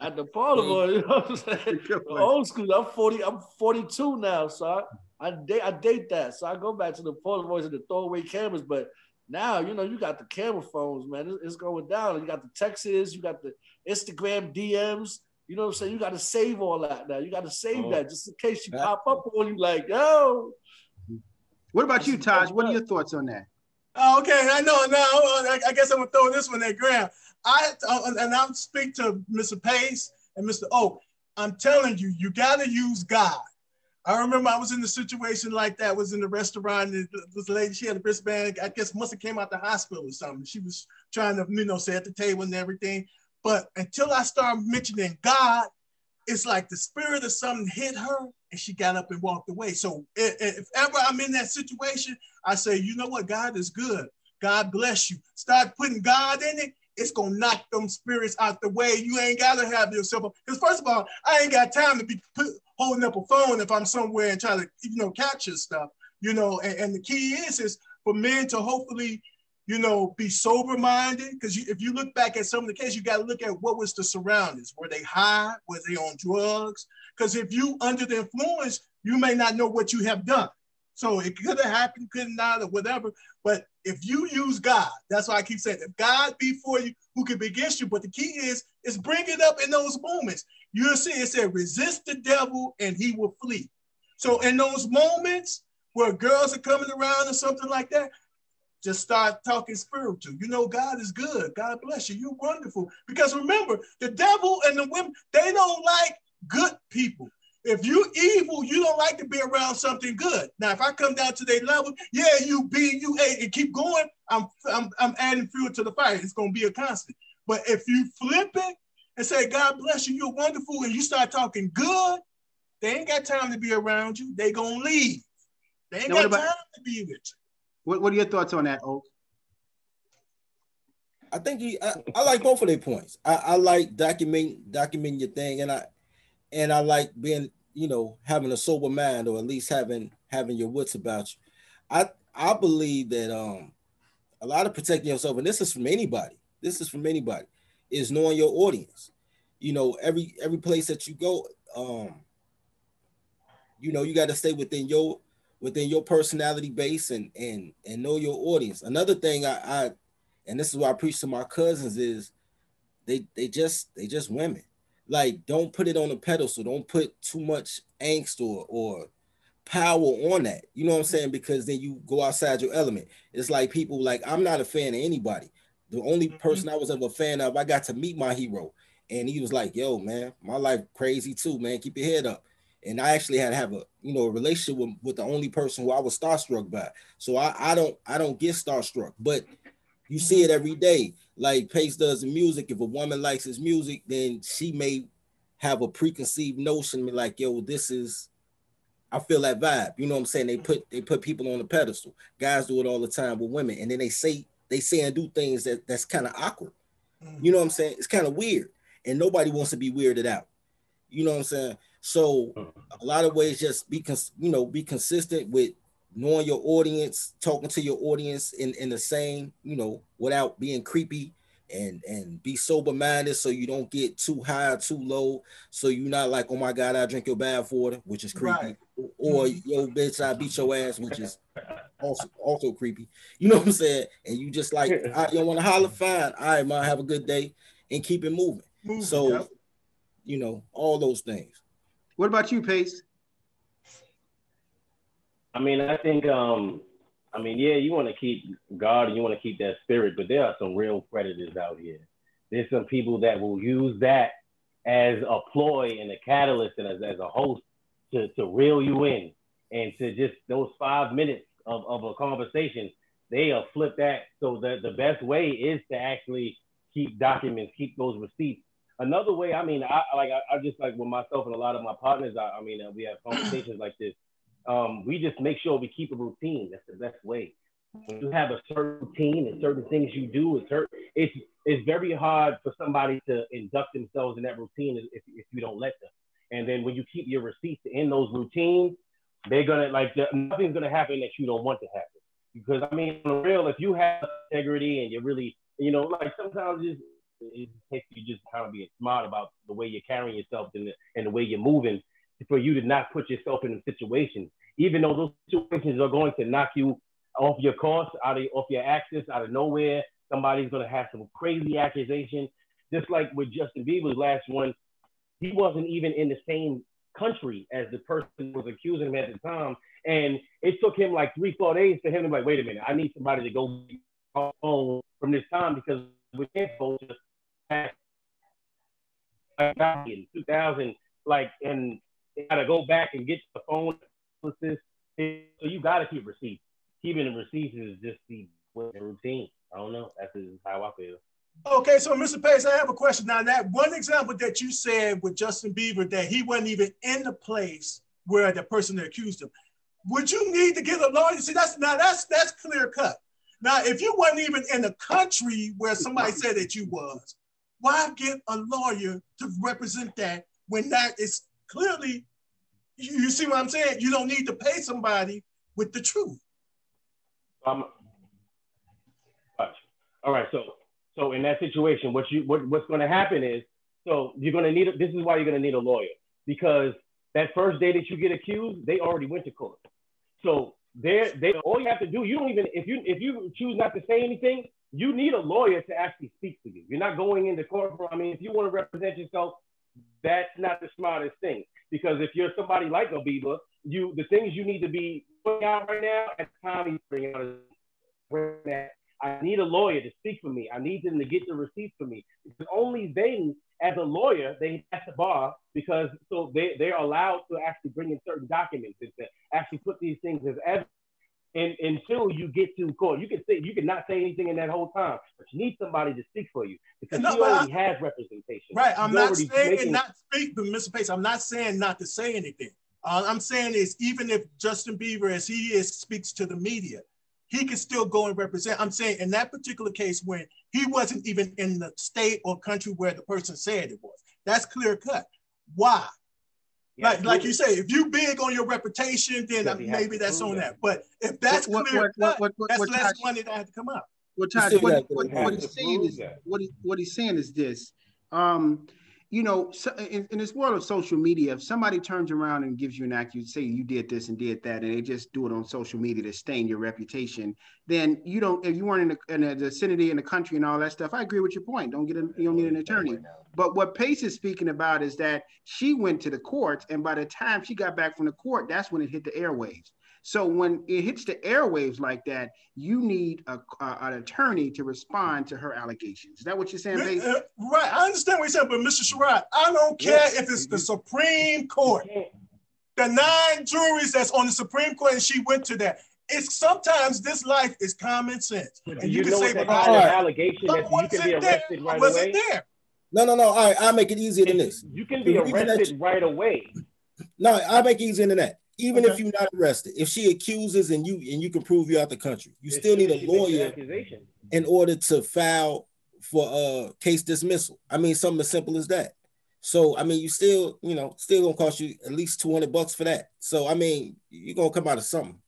at the Polaroid, you know what I'm saying? Old school. I'm 40. I'm 42 now, so I, I date I date that. So I go back to the Polaroids and the throwaway cameras, but now you know you got the camera phones, man. It's, going down. You got the texts, you got the Instagram DMs. You know what I'm saying? You got to save all that now. You got to save oh. that just in case you pop up on you like, yo. What about you, Taj? What are your thoughts on that? Oh, okay, I know. Now I guess I'm gonna throw this one at Gram. I uh, and I'll speak to Mr. Pace and Mr. Oak. I'm telling you, you got to use God. I remember I was in a situation like that. Was in the restaurant. And This lady, she had a wristband. I guess must have came out the hospital or something. She was trying to, you know, sit at the table and everything. But until I started mentioning God, it's like the spirit of something hit her and she got up and walked away. So if ever I'm in that situation, I say, you know what? God is good. God bless you. Start putting God in it. It's gonna knock them spirits out the way. You ain't gotta have yourself. Because first of all, I ain't got time to be put, holding up a phone if I'm somewhere and trying to, you know, capture stuff, you know, and, and the key is, is for men to hopefully, you know, be sober minded. Because if you look back at some of the cases, you got to look at what was the surroundings. Were they high? Were they on drugs? Because if you under the influence, you may not know what you have done. So it could have happened, could not, or whatever. But if you use God, that's why I keep saying, if God be for you, who can be against you? But the key is, is bring it up in those moments. You'll see it said, resist the devil and he will flee. So in those moments where girls are coming around or something like that, just start talking spiritual. You know, God is good. God bless you. You're wonderful. Because remember, the devil and the women, they don't like good people. If you evil, you don't like to be around something good. Now, if I come down to their level, yeah, you be, you A, and keep going, I'm, I'm, I'm adding fuel to the fire. It's going to be a constant. But if you flip it and say, God bless you, you're wonderful, and you start talking good, they ain't got time to be around you. They gonna leave. They ain't now, got about, time to be with you. What, what are your thoughts on that, Oak? I think you, I, I, like both of their points. I, I like document documenting your thing, and I and I like being, you know, having a sober mind or at least having having your wits about you. I I believe that um a lot of protecting yourself, and this is from anybody. This is from anybody, is knowing your audience. You know, every every place that you go, um, you know, you got to stay within your within your personality base and and and know your audience. Another thing I, I and this is what I preach to my cousins is they they just they just women. Like don't put it on a pedestal. Don't put too much angst or or power on that. You know what I'm saying? Because then you go outside your element. It's like people like I'm not a fan of anybody. The only mm-hmm. person I was ever a fan of, I got to meet my hero, and he was like, "Yo, man, my life crazy too, man. Keep your head up." And I actually had to have a you know a relationship with, with the only person who I was starstruck by. So I, I don't I don't get starstruck, but you see it every day. Like Pace does in music. If a woman likes his music, then she may have a preconceived notion like, yo, this is I feel that vibe. You know what I'm saying? They put they put people on the pedestal. Guys do it all the time with women, and then they say they say and do things that that's kind of awkward. You know what I'm saying? It's kind of weird, and nobody wants to be weirded out. You know what I'm saying? So hmm. a lot of ways, just be cons- you know be consistent with knowing your audience, talking to your audience in in the same you know without being creepy and and be sober minded so you don't get too high too low. So you're not like oh my god i drink your bath water which is creepy. Right. or mm-hmm. yo bitch i beat your ass which is also also creepy. You know what i'm saying? And you just like I, you want to holler? Fine. All right man have a good day and keep it moving so yep. you know all those things. What about you pace i mean i think um I mean, yeah, you want to keep God and you want to keep that spirit, but there are some real predators out here. There's some people that will use that as a ploy and a catalyst and as, as a host to, to reel you in and to just those five minutes of, of a conversation, they'll flip that. So the, the best way is to actually keep documents, keep those receipts. Another way, I mean, I like I, I just like with myself and a lot of my partners. I, I mean, uh, we have conversations like this um, we just make sure we keep a routine. That's the best way. When you have a certain routine and certain things you do, it's it's it's very hard for somebody to induct themselves in that routine if, if you don't let them. And then when you keep your receipts in those routines, they're gonna like nothing's gonna happen that you don't want to happen. Because I mean, the real, if you have integrity and you're really, you know, like sometimes it's, it takes you just kind of being smart about the way you're carrying yourself and the, and the way you're moving for you to not put yourself in a situation, even though those situations are going to knock you off your course, out of off your axis, out of nowhere. Somebody's gonna have some crazy accusation. Just like with Justin Bieber's last one, he wasn't even in the same country as the person was accusing him at the time. And it took him like three, four days for him to be like, wait a minute, I need somebody to go home from this time because we can't just in 2000, like, and they got to go back and get the phone. So you got to keep receipts. Keeping the receipts is just the routine. I don't know. That's how I feel. Okay, so Mr. Pace, I have a question now. That one example that you said with Justin Bieber, that he wasn't even in the place where the person that accused him. Would you need to get a lawyer? See, that's now that's that's clear cut. Now, if you wasn't even in the country where somebody said that you was, why get a lawyer to represent that when that is clearly, you, you see what I'm saying? You don't need to pay somebody with the truth. Um, all right. So, so in that situation, what you what, what's going to happen is, so you're going to need. A, this is why you're going to need a lawyer because that first day that you get accused, they already went to court. So there, they all you have to do. You don't even if you if you choose not to say anything, you need a lawyer to actually speak for you. You're not going into court. I mean, if you want to represent yourself, that's not the smartest thing. Because if you're somebody like a Bieber, you the things you need to be putting out right now at the time bringing out that I need a lawyer to speak for me. I need them to get the receipts for me. Because only then, as a lawyer, they at the bar because so they they're allowed to actually bring in certain documents and to actually put these things as evidence and until you get to court. You can say you can not say anything in that whole time, but you need somebody to speak for you because no, he already I, has representation. Right. I'm not saying making... not speak, but Mr. Pace, I'm not saying not to say anything. All I'm saying is even if Justin Bieber, as he is, speaks to the media, he can still go and represent. I'm saying in that particular case when he wasn't even in the state or country where the person said it was. That's clear cut. Why? Like like you say, if you big on your reputation, then maybe that's on that. But if that's what, clear, what, what, what, that's less Taj, money that had to come out. Well, Taj, what, what, what he's saying is what he, what he's saying is this. Um, you know, in, in, this world of social media, if somebody turns around and gives you an act, you say you did this and did that, and they just do it on social media to stain your reputation, then you don't. If you weren't in the, in the vicinity in the country and all that stuff, I agree with your point. Don't get a, you don't need an attorney. But what Pace is speaking about is that she went to the courts, and by the time she got back from the court, that's when it hit the airwaves. So when it hits the airwaves like that, you need a, a, an attorney to respond to her allegations. Is that what you're saying, Babe? Uh, right. I understand what you're saying, but Mr. Sherard, I don't care yes. if it's the Supreme Court. The nine juries that's on the Supreme Court, and she went to that. It's sometimes this life is common sense. and you, you can say, but all right. allegation that you can be arrested there? right was away. there? No, no, no. All right, I'll make it easier than this. You can be arrested right away. No, I'll make it easier than that even okay. if you're not arrested, if she accuses and you and you can prove you're out the country, you it's still need a lawyer in order to file for a case dismissal. I mean, something as simple as that. So I mean, you still, you know, still gonna cost you at least two hundred bucks for that. So I mean, you're gonna come out of something.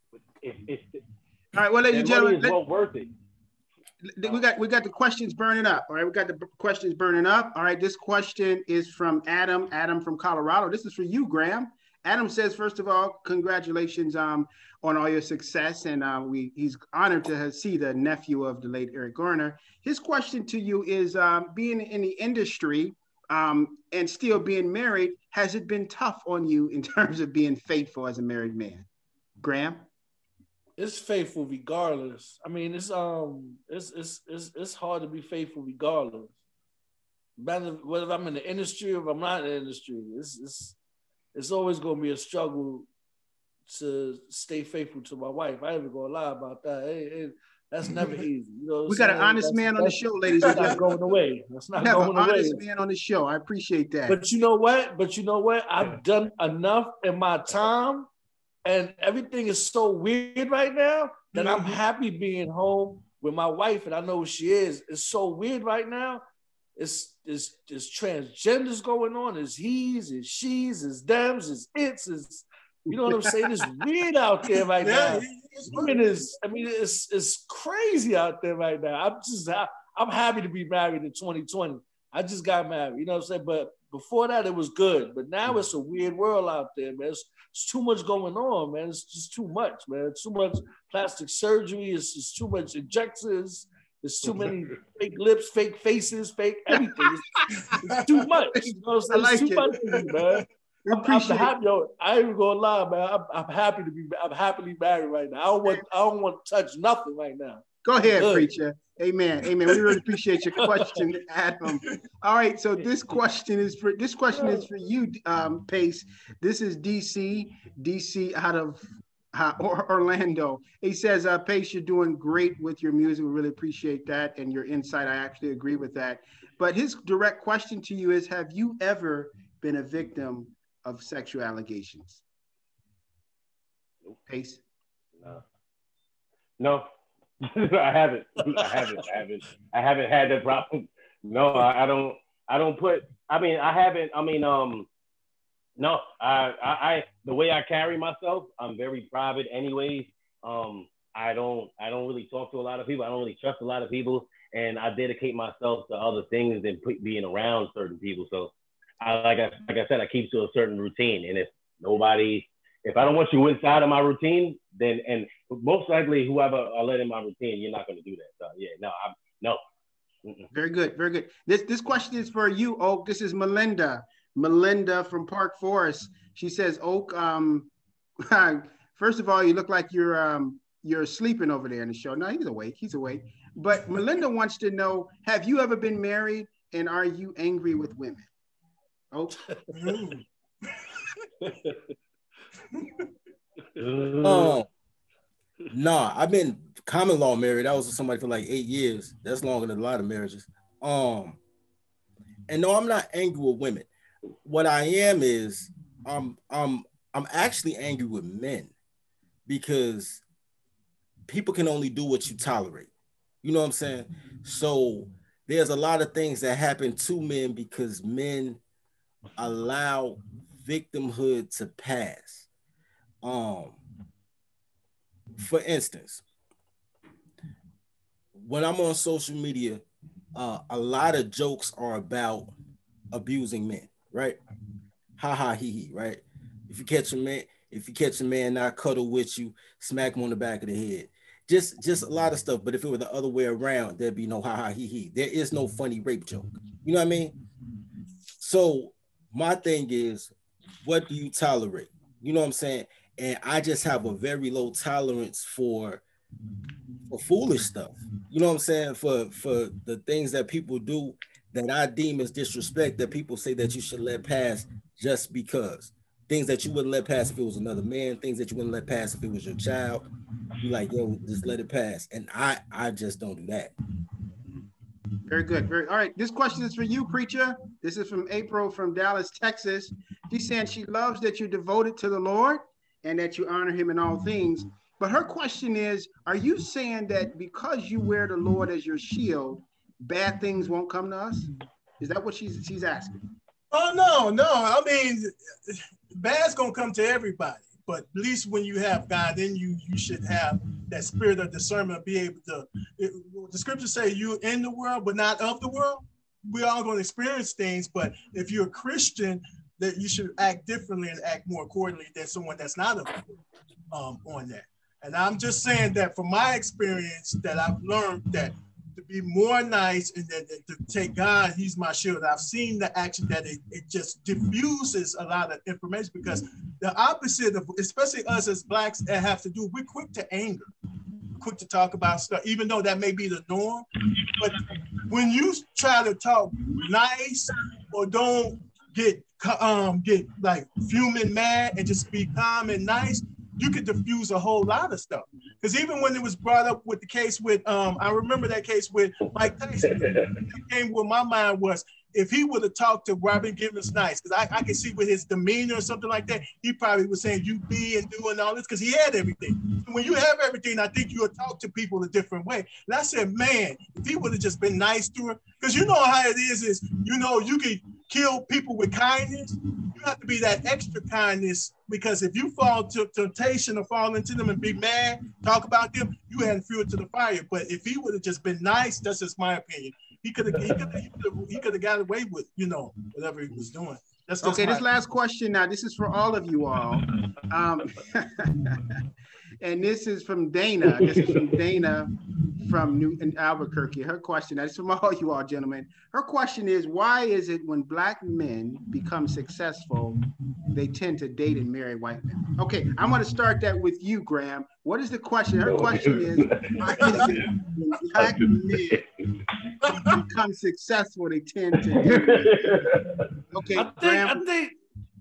All right, well, ladies and gentlemen, well worth it. We got we got the questions burning up. All right, we got the questions burning up. All right, this question is from Adam. Adam from Colorado. This is for you, Gram. Adam says, first of all, congratulations um, on all your success, and uh, we he's honored to see the nephew of the late Eric Garner. His question to you is: um, being in the industry um, and still being married, has it been tough on you in terms of being faithful as a married man? Gram, it's faithful regardless. I mean, it's um, it's it's it's, it's hard to be faithful regardless. Whether I'm in the industry or I'm not in the industry, it's it's it's always gonna be a struggle to stay faithful to my wife. I ain't even gonna lie about that. It, it, that's never easy. You know we got an honest that's, man on the show, ladies and gentlemen. not going away. That's not have going an honest man on the show. I appreciate that. But you know what? But you know what? I've done enough in my time, and everything is so weird right now that mm-hmm. I'm happy being home with my wife, and I know who she is. It's so weird right now it's it's it's transgenders going on. It's he's, it's she's, it's them's, it's it's, it's you know what I'm saying? It's weird out there right now. I mean, it's I mean, it's it's crazy out there right now. I'm just I, I'm happy to be married in 2020. I just got married, you know what I'm saying? But before that, it was good. But now mm. it's a weird world out there, man. It's, it's too much going on, man. It's just too much, man. It's too much plastic surgery. It's just too much injections. There's too many fake lips, fake faces, fake everything. It's, it's too much. You know saying? Like it's too it. much for man. I'm, I'm happy, yo, I ain't even gonna lie, man. I'm, I'm, happy to be. I'm happily married right now. I don't want. I don't want to touch nothing right now. Go ahead, Good. preacher. Amen. Amen. We really appreciate your question, Adam. All right. So this question is for this question is for you, um, Pace. This is DC. DC out of uh, Orlando. He says, uh, Pace, you're doing great with your music. We really appreciate that and your insight. I actually agree with that. But his direct question to you is Have you ever been a victim of sexual allegations? Pace? No. No, I haven't. I haven't. I haven't. I haven't had that problem. No, I, I don't. I don't put. I mean, I haven't. I mean, um, no, I, I, I, the way I carry myself, I'm very private, anyways. Um, I don't, I don't really talk to a lot of people. I don't really trust a lot of people, and I dedicate myself to other things than being around certain people. So, I like I like I said, I keep to a certain routine, and if nobody, if I don't want you inside of my routine, then and most likely whoever I let in my routine, you're not going to do that. So yeah, no, I'm no. Very good, very good. This this question is for you, Oak. This is Melinda. Melinda from Park Forest. She says, Oak, um, first of all, you look like you're um, you're sleeping over there in the show. No, he's awake. He's awake. But Melinda wants to know: Have you ever been married, and are you angry with women? Oh. oh. Nah, I've been common law married. I was with somebody for like eight years. That's longer than a lot of marriages. Um, and no, I'm not angry with women what I am is I'm I'm I'm actually angry with men because people can only do what you tolerate. You know what I'm saying? So there's a lot of things that happen to men because men allow victimhood to pass. Um, for instance, when I'm on social media, uh, a lot of jokes are about abusing men, right? Ha ha he he, right? If you catch a man, if you catch a man not cuddle with you, smack him on the back of the head. Just just a lot of stuff. But if it were the other way around, there'd be no ha ha he he. There is no funny rape joke. You know what I mean? So my thing is, what do you tolerate? You know what I'm saying? And I just have a very low tolerance for for foolish stuff. You know what I'm saying? For for the things that people do that I deem as disrespect that people say that you should let pass just because. Things that you wouldn't let pass if it was another man, things that you wouldn't let pass if it was your child. You like, yo, just let it pass. And I I just don't do that. Very good. Very all right. This question is for you, preacher. This is from April from Dallas, Texas. She's saying she loves that you're devoted to the Lord and that you honor him in all things. But her question is, are you saying that because you wear the Lord as your shield, bad things won't come to us? Is that what she's she's asking? Oh no, no. I mean, bad's gonna come to everybody. But at least when you have God, then you you should have that spirit of discernment, be able to. It, the scriptures say you in the world, but not of the world. We all to experience things, but if you're a Christian, that you should act differently and act more accordingly than someone that's not of um, on that. And I'm just saying that from my experience, that I've learned that to be more nice and that to take God, He's my shield. I've seen the action that it, it just diffuses a lot of information because the opposite of, especially us as blacks, that have to do, we're quick to anger, quick to talk about stuff, even though that may be the norm. But when you try to talk nice or don't get um get like fuming mad and just be calm and nice, you could diffuse a whole lot of stuff. Because even when it was brought up with the case with, um, I remember that case with Mike Tyson. it came where my mind was if he would have talked to Robin Givens nice, because I, I can see with his demeanor or something like that, he probably was saying you be and doing all this because he had everything. when you have everything, I think you'll talk to people a different way. And I said, man, if he would have just been nice to her, because you know how it is, is you know, you can kill people with kindness. You have to be that extra kindness because if you fall to temptation or fall into them and be mad, talk about them, you had fuel to the fire. But if he would have just been nice, that's just my opinion. He could have he could have he could have got away with you know whatever he was doing. That's okay. This last question now. This is for all of you all. Um, and this is from Dana. This is from Dana from New in Albuquerque. Her question, that's from all you all gentlemen. Her question is why is it when black men become successful, they tend to date and marry white men? Okay, I'm gonna start that with you, Gram. What is the question? Her question is why is it when black men become successful, they tend to Okay, I think, Gram. I think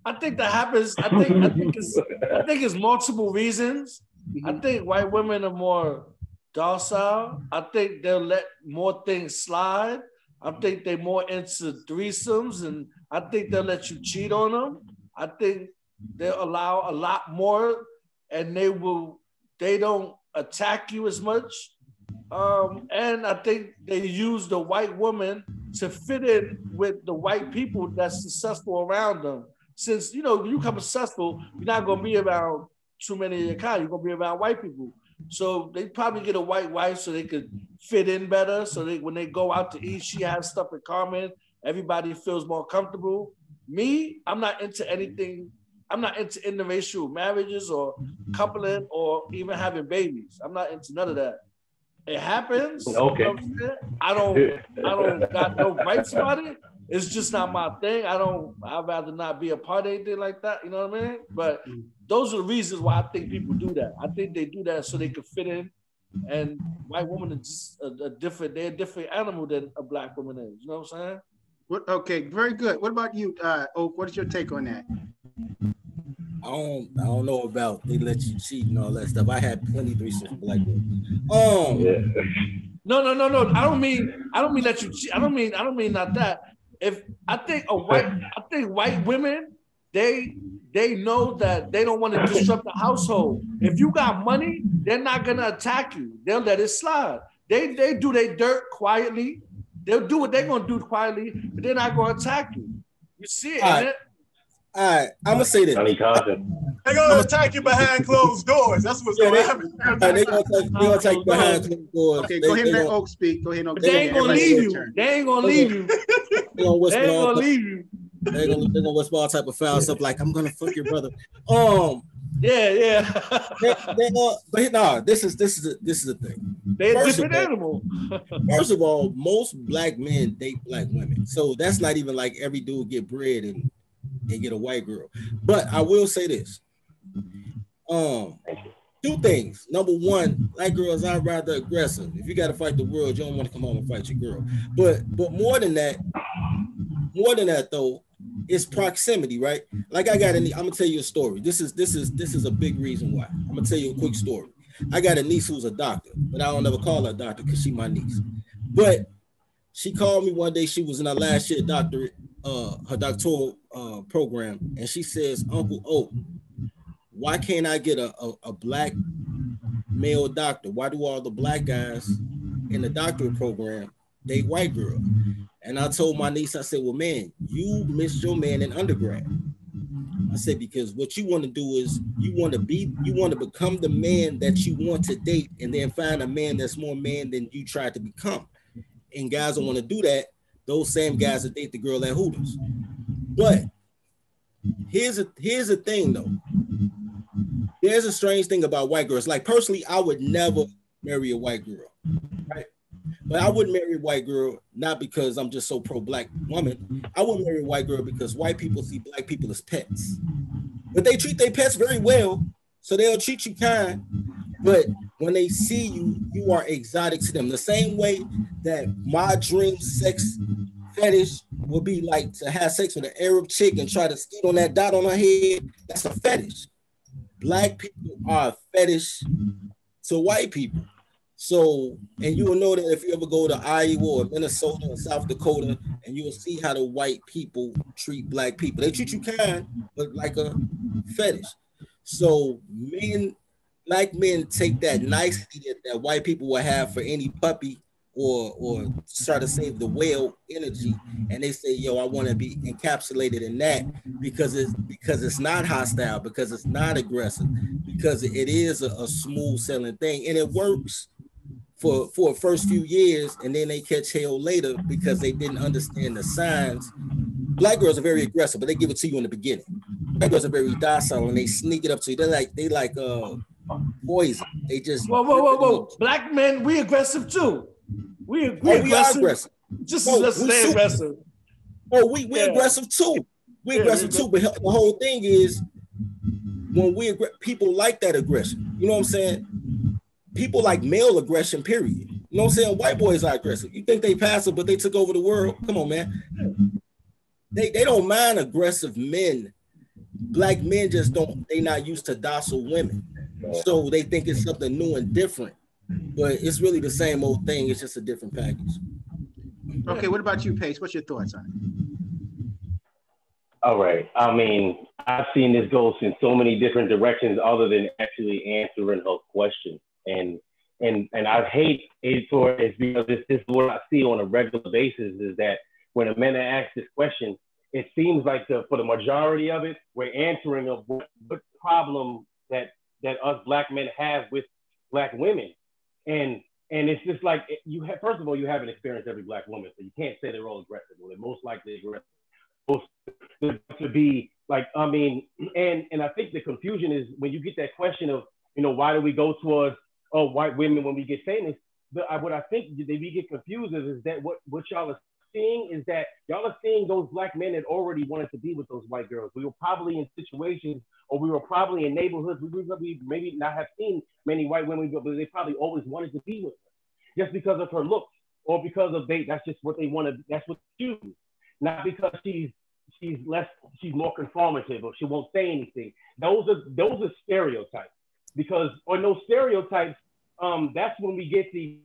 I think that happens. I think I think it's I think it's multiple reasons. I think white women are more docile. I think they'll let more things slide. I think they're more into threesomes and I think they'll let you cheat on them. I think they'll allow a lot more and they will, they don't attack you as much. Um, and I think they use the white woman to fit in with the white people that's successful around them. Since you know you become successful, you're not gonna be around too many of your kind. You're gonna be around white people. So they probably get a white wife so they could fit in better. So they when they go out to eat, she has stuff in common. Everybody feels more comfortable. Me, I'm not into anything. I'm not into interracial marriages or coupling or even having babies. I'm not into none of that. It happens. Okay. You know I don't. I don't got no rights about it. It's just not my thing. I don't. I'd rather not be a part of anything like that. You know what I mean? But those are the reasons why I think people do that. I think they do that so they can fit in. And white woman is just a, a different, they're a different animal than a black woman is. You know what I'm saying? What, okay, very good. What about you, uh, Oak? What is your take on that? I don't, I don't know about they let you cheat and all that stuff. I had plenty threesomes with black women. Um, yeah. no, no, no, no. I don't mean, I don't mean that you cheat. I don't mean, I don't mean not that. If I think a white, I think white women they they know that they don't want to disrupt the household. If you got money, they're not gonna attack you. They'll let it slide. They they do their dirt quietly. They'll do what they're gonna do quietly, but they're not gonna attack you. You see it, right. It? All right, I'm gonna say this. Johnny Carson. They're gonna attack you behind closed doors. That's what's Yeah, gonna they- happen. All right, they gonna take, they gonna take you behind closed doors. Okay, They- go ahead and let gonna- Oak speak. Go ahead and But they ain't gonna leave you. They ain't gonna leave you. they gonna whisper They ain't gonna leave you. they gonna they gonna whisper all type of foul stuff like I'm gonna fuck your brother. Um, Yeah, they, yeah. they, uh, but nah, this is this is the, this is the thing. They're a different all- animal. First of all, most black men date black women, so that's not even like every dude get bred and and get a white girl. But I will say this. Um, two things. Number one, black girls are rather aggressive. If you got to fight the world, you don't want to come home and fight your girl. But but more than that, more than that though, it's proximity, right? Like I got any. I'm gonna tell you a story. This is this is this is a big reason why. I'm gonna tell you a quick story. I got a niece who's a doctor, but I don't ever call her a doctor because she my niece. But she called me one day. She was in her last year doctorate, uh, her doctoral uh, program, and she says, "Uncle O, why can't I get a, a, a black male doctor? Why do all the black guys in the doctorate program date white girls?" And I told my niece, I said, "Well, man, you missed your man in undergrad." I said because what you want to do is you want to be you want to become the man that you want to date and then find a man that's more man than you tried to become. And guys don't want to do that. Those same mm-hmm. guys that date the girl at Hooters. But here's a here's a thing though. There's a strange thing about white girls. Like personally, I would never marry a white girl, right? But I wouldn't marry a white girl not because I'm just so pro black woman. I wouldn't marry a white girl because white people see black people as pets. But they treat their pets very well, so they'll treat you kind. But mm-hmm. when they see you, you are exotic to them. The same way that my dream sex fetish would be like to have sex with an Arab chick and try to skeet on that dot on her head. That's a fetish. Black people are a fetish to white people. So, and you will know that if you ever go to Iowa or Minnesota or South Dakota, and you will see how the white people treat black people. They treat you kind, but like a fetish. So, men, black men take that nicety that, that white people will have for any puppy or or try to save the whale energy, and they say, "Yo, I want to be encapsulated in that because it's because it's not hostile, because it's not aggressive, because it is a, a smooth selling thing, and it works." for for first few years, and then they catch hell later because they didn't understand the signs. Black girls are very aggressive, but they give it to you in the beginning. Black girls are very docile and they sneak it up to you. They're like they like uh poison. They just Whoa, whoa, whoa, whoa! Black men, we aggressive too. We we, Oh, we aggressive. aggressive. Just oh, as we stay super- aggressive. Oh, we we Yeah. aggressive too. We Yeah, aggressive too. But the whole thing is when we aggr- people like that aggression. You know what I'm saying? People like male aggression. Period. You know what I'm saying? White boys are aggressive. You think they passive, but they took over the world. Come on, man. They they don't mind aggressive men. Black men just don't. They not used to docile women, so they think it's something new and different. But it's really the same old thing. It's just a different package. Okay, what about you, Pace? What's your thoughts on it? All right. I mean, I've seen this go in so many different directions other than actually answering her question. And and and I hate it for it because this, this is what I see on a regular basis is that when a man asks this question, it seems like the, for the majority of it, we're answering of what, what problem that that us black men have with black women. And and it's just like you have first of all, you haven't experienced every black woman, so you can't say they're all aggressive. Well, they're most likely aggressive Most to be like i mean and and i think the confusion is when you get that question of you know why do we go towards oh white women when we get famous But I, what i think that we get confused is, is that what what y'all are seeing is that y'all are seeing those black men that already wanted to be with those white girls we were probably in situations or we were probably in neighborhoods we would maybe not have seen many white women but they probably always wanted to be with her just because of her looks or because of they that's just what they want to that's what they choose not because she's she's less she's more conformative or she won't say anything. Those are those are stereotypes because on those stereotypes, um, that's when we get the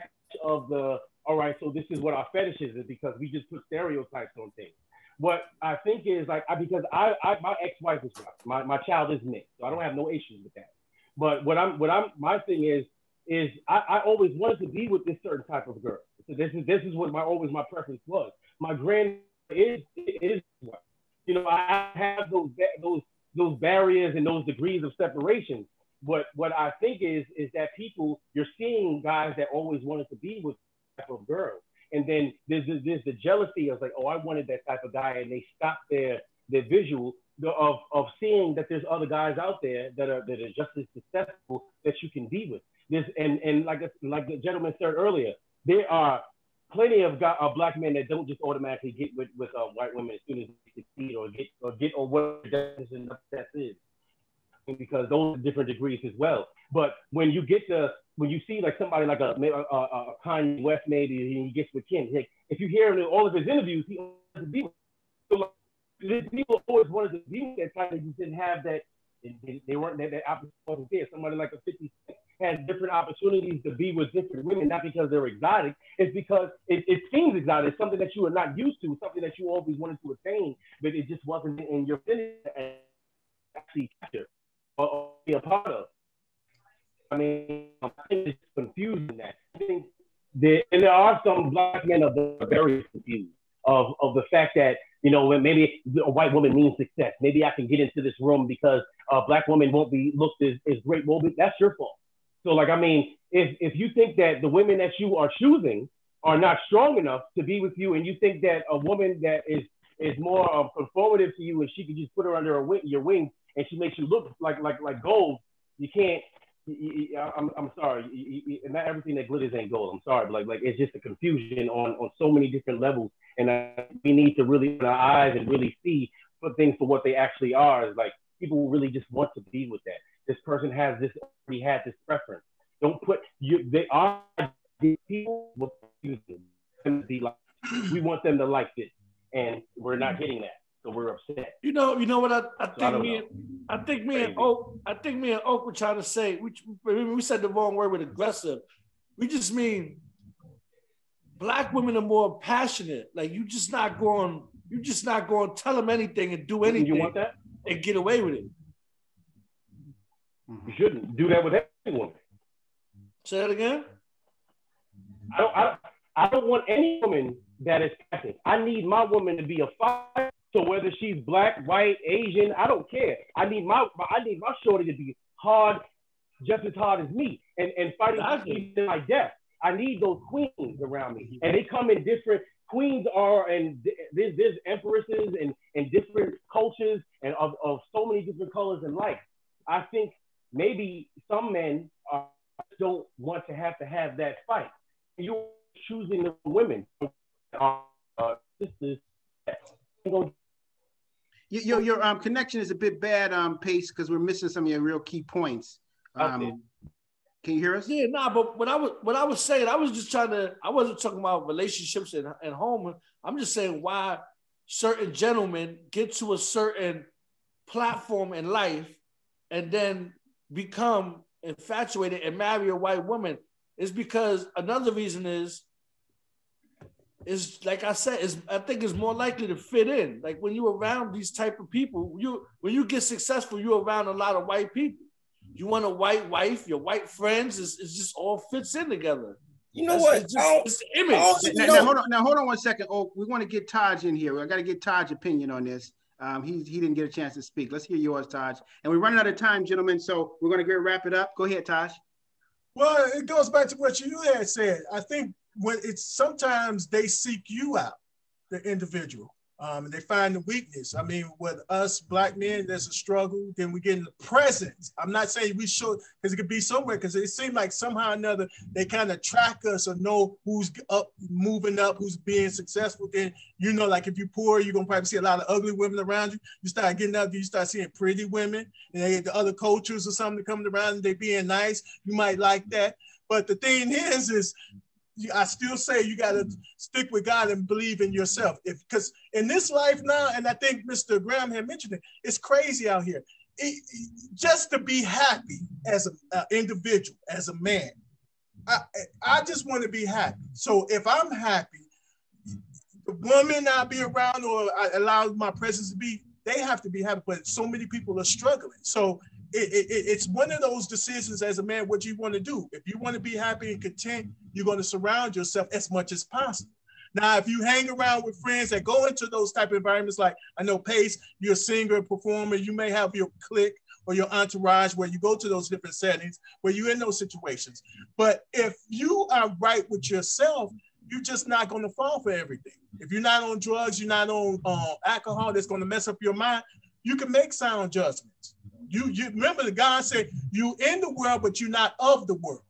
of the all right. So this is what our fetishes is because we just put stereotypes on things. What I think is like I, because I, I my ex-wife is my my child is mixed, so I don't have no issues with that. But what I'm what I'm my thing is is I, I always wanted to be with this certain type of girl. So this is this is what my always my preference was. My grand is is. You know, I have those those those barriers and those degrees of separation. But what I think is is that people you're seeing guys that always wanted to be with of girls, and then there's there's the jealousy of like, oh, I wanted that type of guy, and they stop their their visual of of seeing that there's other guys out there that are that are just as successful that you can be with. This and and like like the gentleman said earlier, there are plenty of, guy, black men that don't just automatically get with, with uh, white women as soon as they succeed or get or get or what definition of success is. Because those are different degrees as well. But when you get to when you see like somebody like a a, a, Kanye West maybe and he gets with Kim, like, if you hear in all of his interviews, he to be so like, people always wanted to be that kind of just didn't have that. They, they weren't that, that opportunity wasn't there. Somebody like a 50 has different opportunities to be with different women, not because they're exotic. It's because it, it seems exotic. It's something that you are not used to, something that you always wanted to attain, but it just wasn't in your finish actually capture or, or be a part of. I mean, it's confusing that. I think there, and there are some black men that are very confused of, of the fact that, you know, when maybe a white woman means success. Maybe I can get into this room because a black woman won't be looked as, as great. Well, that's your fault. So like, I mean, if, if you think that the women that you are choosing are not strong enough to be with you, and you think that a woman that is is more um, conformative to you, and she can just put her under wing, your wings, and she makes you look like like like gold, you can't. I'm, I'm sorry, not everything that glitters ain't gold. I'm sorry, but like like it's just a confusion on on so many different levels, and we need to really open our eyes and really see for things for what they actually are. Is like people really just want to be with that this person has this already had this preference. Don't put you. They are people. We want them to like this, and we're not getting that, so we're upset. You know, you know what I, I think so I me, and, I think me Crazy. and Oak, I think me and Oak were trying to say. We we said the wrong word with aggressive. We just mean black women are more passionate. Like you just not going, you just not going to tell them anything and do anything. You want that? And get away with it. You shouldn't do that with any woman. Say that again. I don't, I, I don't want any woman that is passive. I need my woman to be a fighter. So whether she's black, white, Asian, I don't care. I need my I need my shorty to be hard, just as hard as me, and and fighting to my death. I need those queens around me, and they come in different. Queens are and there's there's empresses and and different cultures and of, of so many different colors and lights. I think maybe some men uh, don't want to have to have that fight. You're choosing the women. Uh, sisters. Your, your um, connection is a bit bad, um, Pace, because we're missing some of your real key points. Um, can you hear us? Yeah, nah, but what I was what I was saying, I was just trying to, I wasn't talking about relationships and, and home. I'm just saying why certain gentlemen get to a certain platform in life and then become infatuated and marry a white woman is because another reason is is like I said, is I think it's more likely to fit in. Like when you're around these type of people, you when you get successful, you're around a lot of white people. You want a white wife, your white friends, is it just all fits in together. You know That's, what? It's, just, it's the image. Now, now, hold on. Now hold on one second. Oh, we want to get Taj in here. I got to get Taj's opinion on this. Um, he, he didn't get a chance to speak. Let's hear yours, Taj. And we're running out of time, gentlemen. So we're going to wrap it up. Go ahead, Taj. Well, it goes back to what you had said. I think when it's sometimes they seek you out, the individual um, and they find the weakness. I mean, with us black men, there's a struggle. Then we get in the presence. I'm not saying we should, because it could be somewhere, because it seems like somehow or another they kind of track us or know who's up, moving up, who's being successful. Then you know, like if you're poor, you're gonna probably see a lot of ugly women around you. You start getting up, you start seeing pretty women, and they, the other cultures or something coming around, and they being nice. You might like that. But the thing is, is I still say you got to stick with God and believe in yourself. If because in this life now, and I think Mr. Gram had mentioned it, it's crazy out here. It, just to be happy as an individual, as a man, I, I just want to be happy. So if I'm happy, the woman I be around or I allow my presence to be, they have to be happy. But so many people are struggling. So it, it, it's one of those decisions as a man what you want to do if you want to be happy and content you're going to surround yourself as much as possible Now, if you hang around with friends that go into those type of environments, like I know Pace, you're a singer, performer, you may have your clique or your entourage where you go to those different settings where you're in those situations. But if you are right with yourself, you're just not going to fall for everything. If you're not on drugs, you're not on uh, alcohol that's going to mess up your mind, you can make sound judgments. You, you remember the God said, you in the world, but you're not of the world.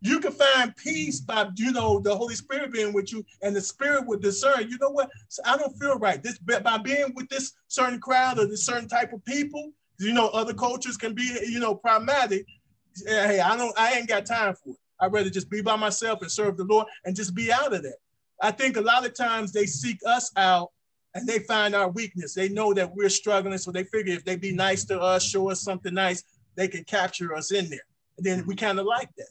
You can find peace by, you know, the Holy Spirit being with you, and the Spirit will discern. You know what? I don't feel right. This by being with this certain crowd or this certain type of people. You know, other cultures can be, you know, problematic. Hey, I don't. I ain't got time for it. I'd rather just be by myself and serve the Lord and just be out of that. I think a lot of times they seek us out and they find our weakness. They know that we're struggling, so they figure if they be nice to us, show us something nice, they can capture us in there. And then we kind of like that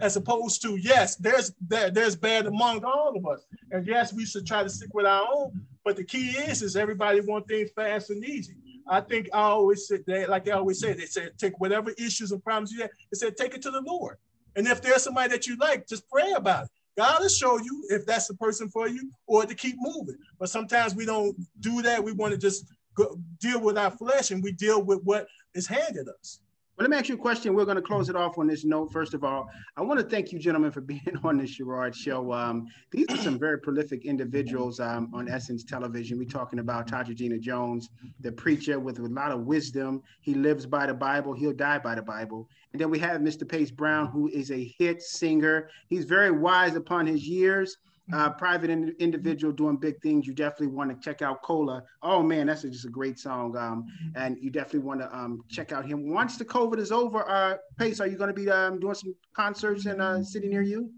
as opposed to yes, there's there, there's bad among all of us, and yes, we should try to stick with our own. But the key is, is everybody want things fast and easy. I think I always said that, like they always say, they said take whatever issues and problems you have, they said take it to the Lord. And if there's somebody that you like, just pray about it. God will show you if that's the person for you or to keep moving. But sometimes we don't do that. We want to just go, deal with our flesh and we deal with what is handed us. Well, let me ask you a question. We're going to close it off on this note. First of all, I want to thank you, gentlemen, for being on the Sherard show. Um, these are some very prolific individuals um, on Essence Television. We're talking about Tadrazina Jones, the preacher with a lot of wisdom. He lives by the Bible. He'll die by the Bible. And then we have Mr. Pace Brown, who is a hit singer. He's very wise upon his years uh, private in, individual doing big things, you definitely want to check out Cola. Oh man, that's a, just a great song. Um, and you definitely want to um, check out him. Once the COVID is over, uh, Pace, are you going to be um, doing some concerts in a city near you?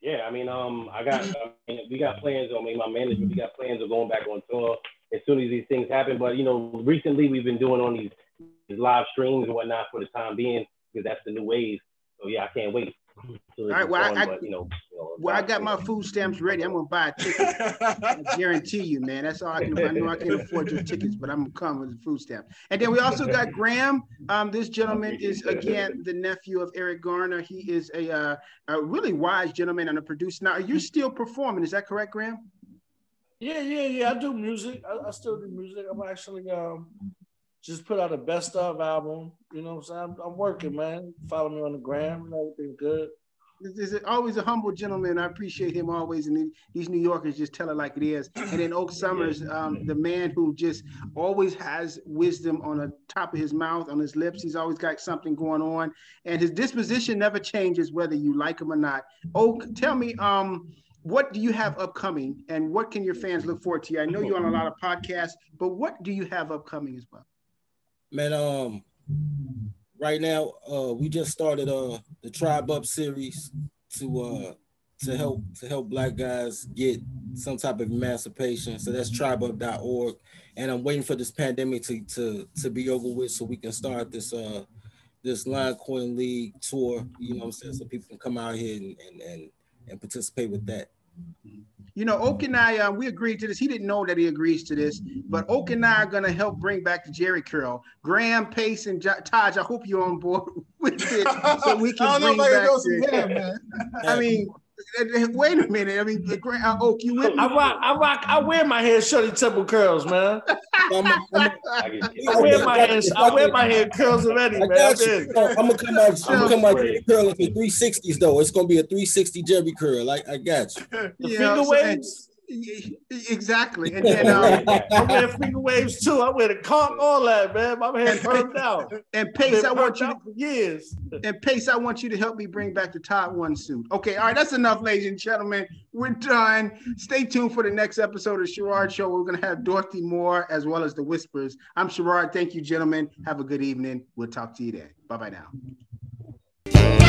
Yeah, I mean, um, I got, I mean, we got plans. I mean, my management, we got plans of going back on tour as soon as these things happen. But you know, recently we've been doing on these, these live streams and whatnot for the time being because that's the new wave. So yeah, I can't wait. All right. Well, I, but, you know, you know, well, I got my food stamps ready. I'm gonna buy a ticket. I guarantee you, man. That's all I can. I know I can afford your tickets, but I'm gonna come with the food stamp. And then we also got Gram. Um, this gentleman is again the nephew of Eric Garner. He is a, uh, a really wise gentleman and a producer. Now, are you still performing? Is that correct, Gram? Yeah, yeah, yeah. I do music. I, I still do music. I'm actually um just put out a best of album. You know what I'm saying? I'm, working, man. Follow me on the gram and everything good. Is always a humble gentleman. I appreciate him always, and these New Yorkers just tell it like it is. And then Oak Summers, um, the man who just always has wisdom on the top of his mouth, on his lips. He's always got something going on, and his disposition never changes, whether you like him or not. Oak, tell me, um, what do you have upcoming, and what can your fans look forward to? I know you're on a lot of podcasts, but what do you have upcoming as well? Man, um, right now, uh, we just started uh the Tribe Up series to uh to help to help black guys get some type of emancipation. So that's tribeup.org. And I'm waiting for this pandemic to to to be over with so we can start this uh this Line Coin League tour, you know what I'm saying? So people can come out here and and and, and participate with that. You know, Oak and I, uh, we agreed to this. He didn't know that he agrees to this, but Oak and I are going to help bring back the Jheri curl. Gram, Pace, and J- Taj, I hope you're on board with it so we can bring back. I mean, Wait a minute. I mean, Grant uh, Oak, you with me? I rock, I rock, I wear my hair Shirley Temple curls, man. I wear my hair, I wear my hair curls already, man. I'm gonna come out, I'm gonna come out curl for 360s though. It's gonna be a 360 Jheri curl. I, I got you. The you finger know, waves. Exactly. And then um, I wear finger waves too. I wear the conk, all that, man. My hair turned out. And Pace, I want you to, for years. And Pace, I want you to help me bring back the Todd one suit. Okay, all right, that's enough, ladies and gentlemen. We're done. Stay tuned for the next episode of Sherard Show. We're gonna have Dorothy Moore as well as the Whispers. I'm Sherard. Thank you, gentlemen. Have a good evening. We'll talk to you then. Bye bye now.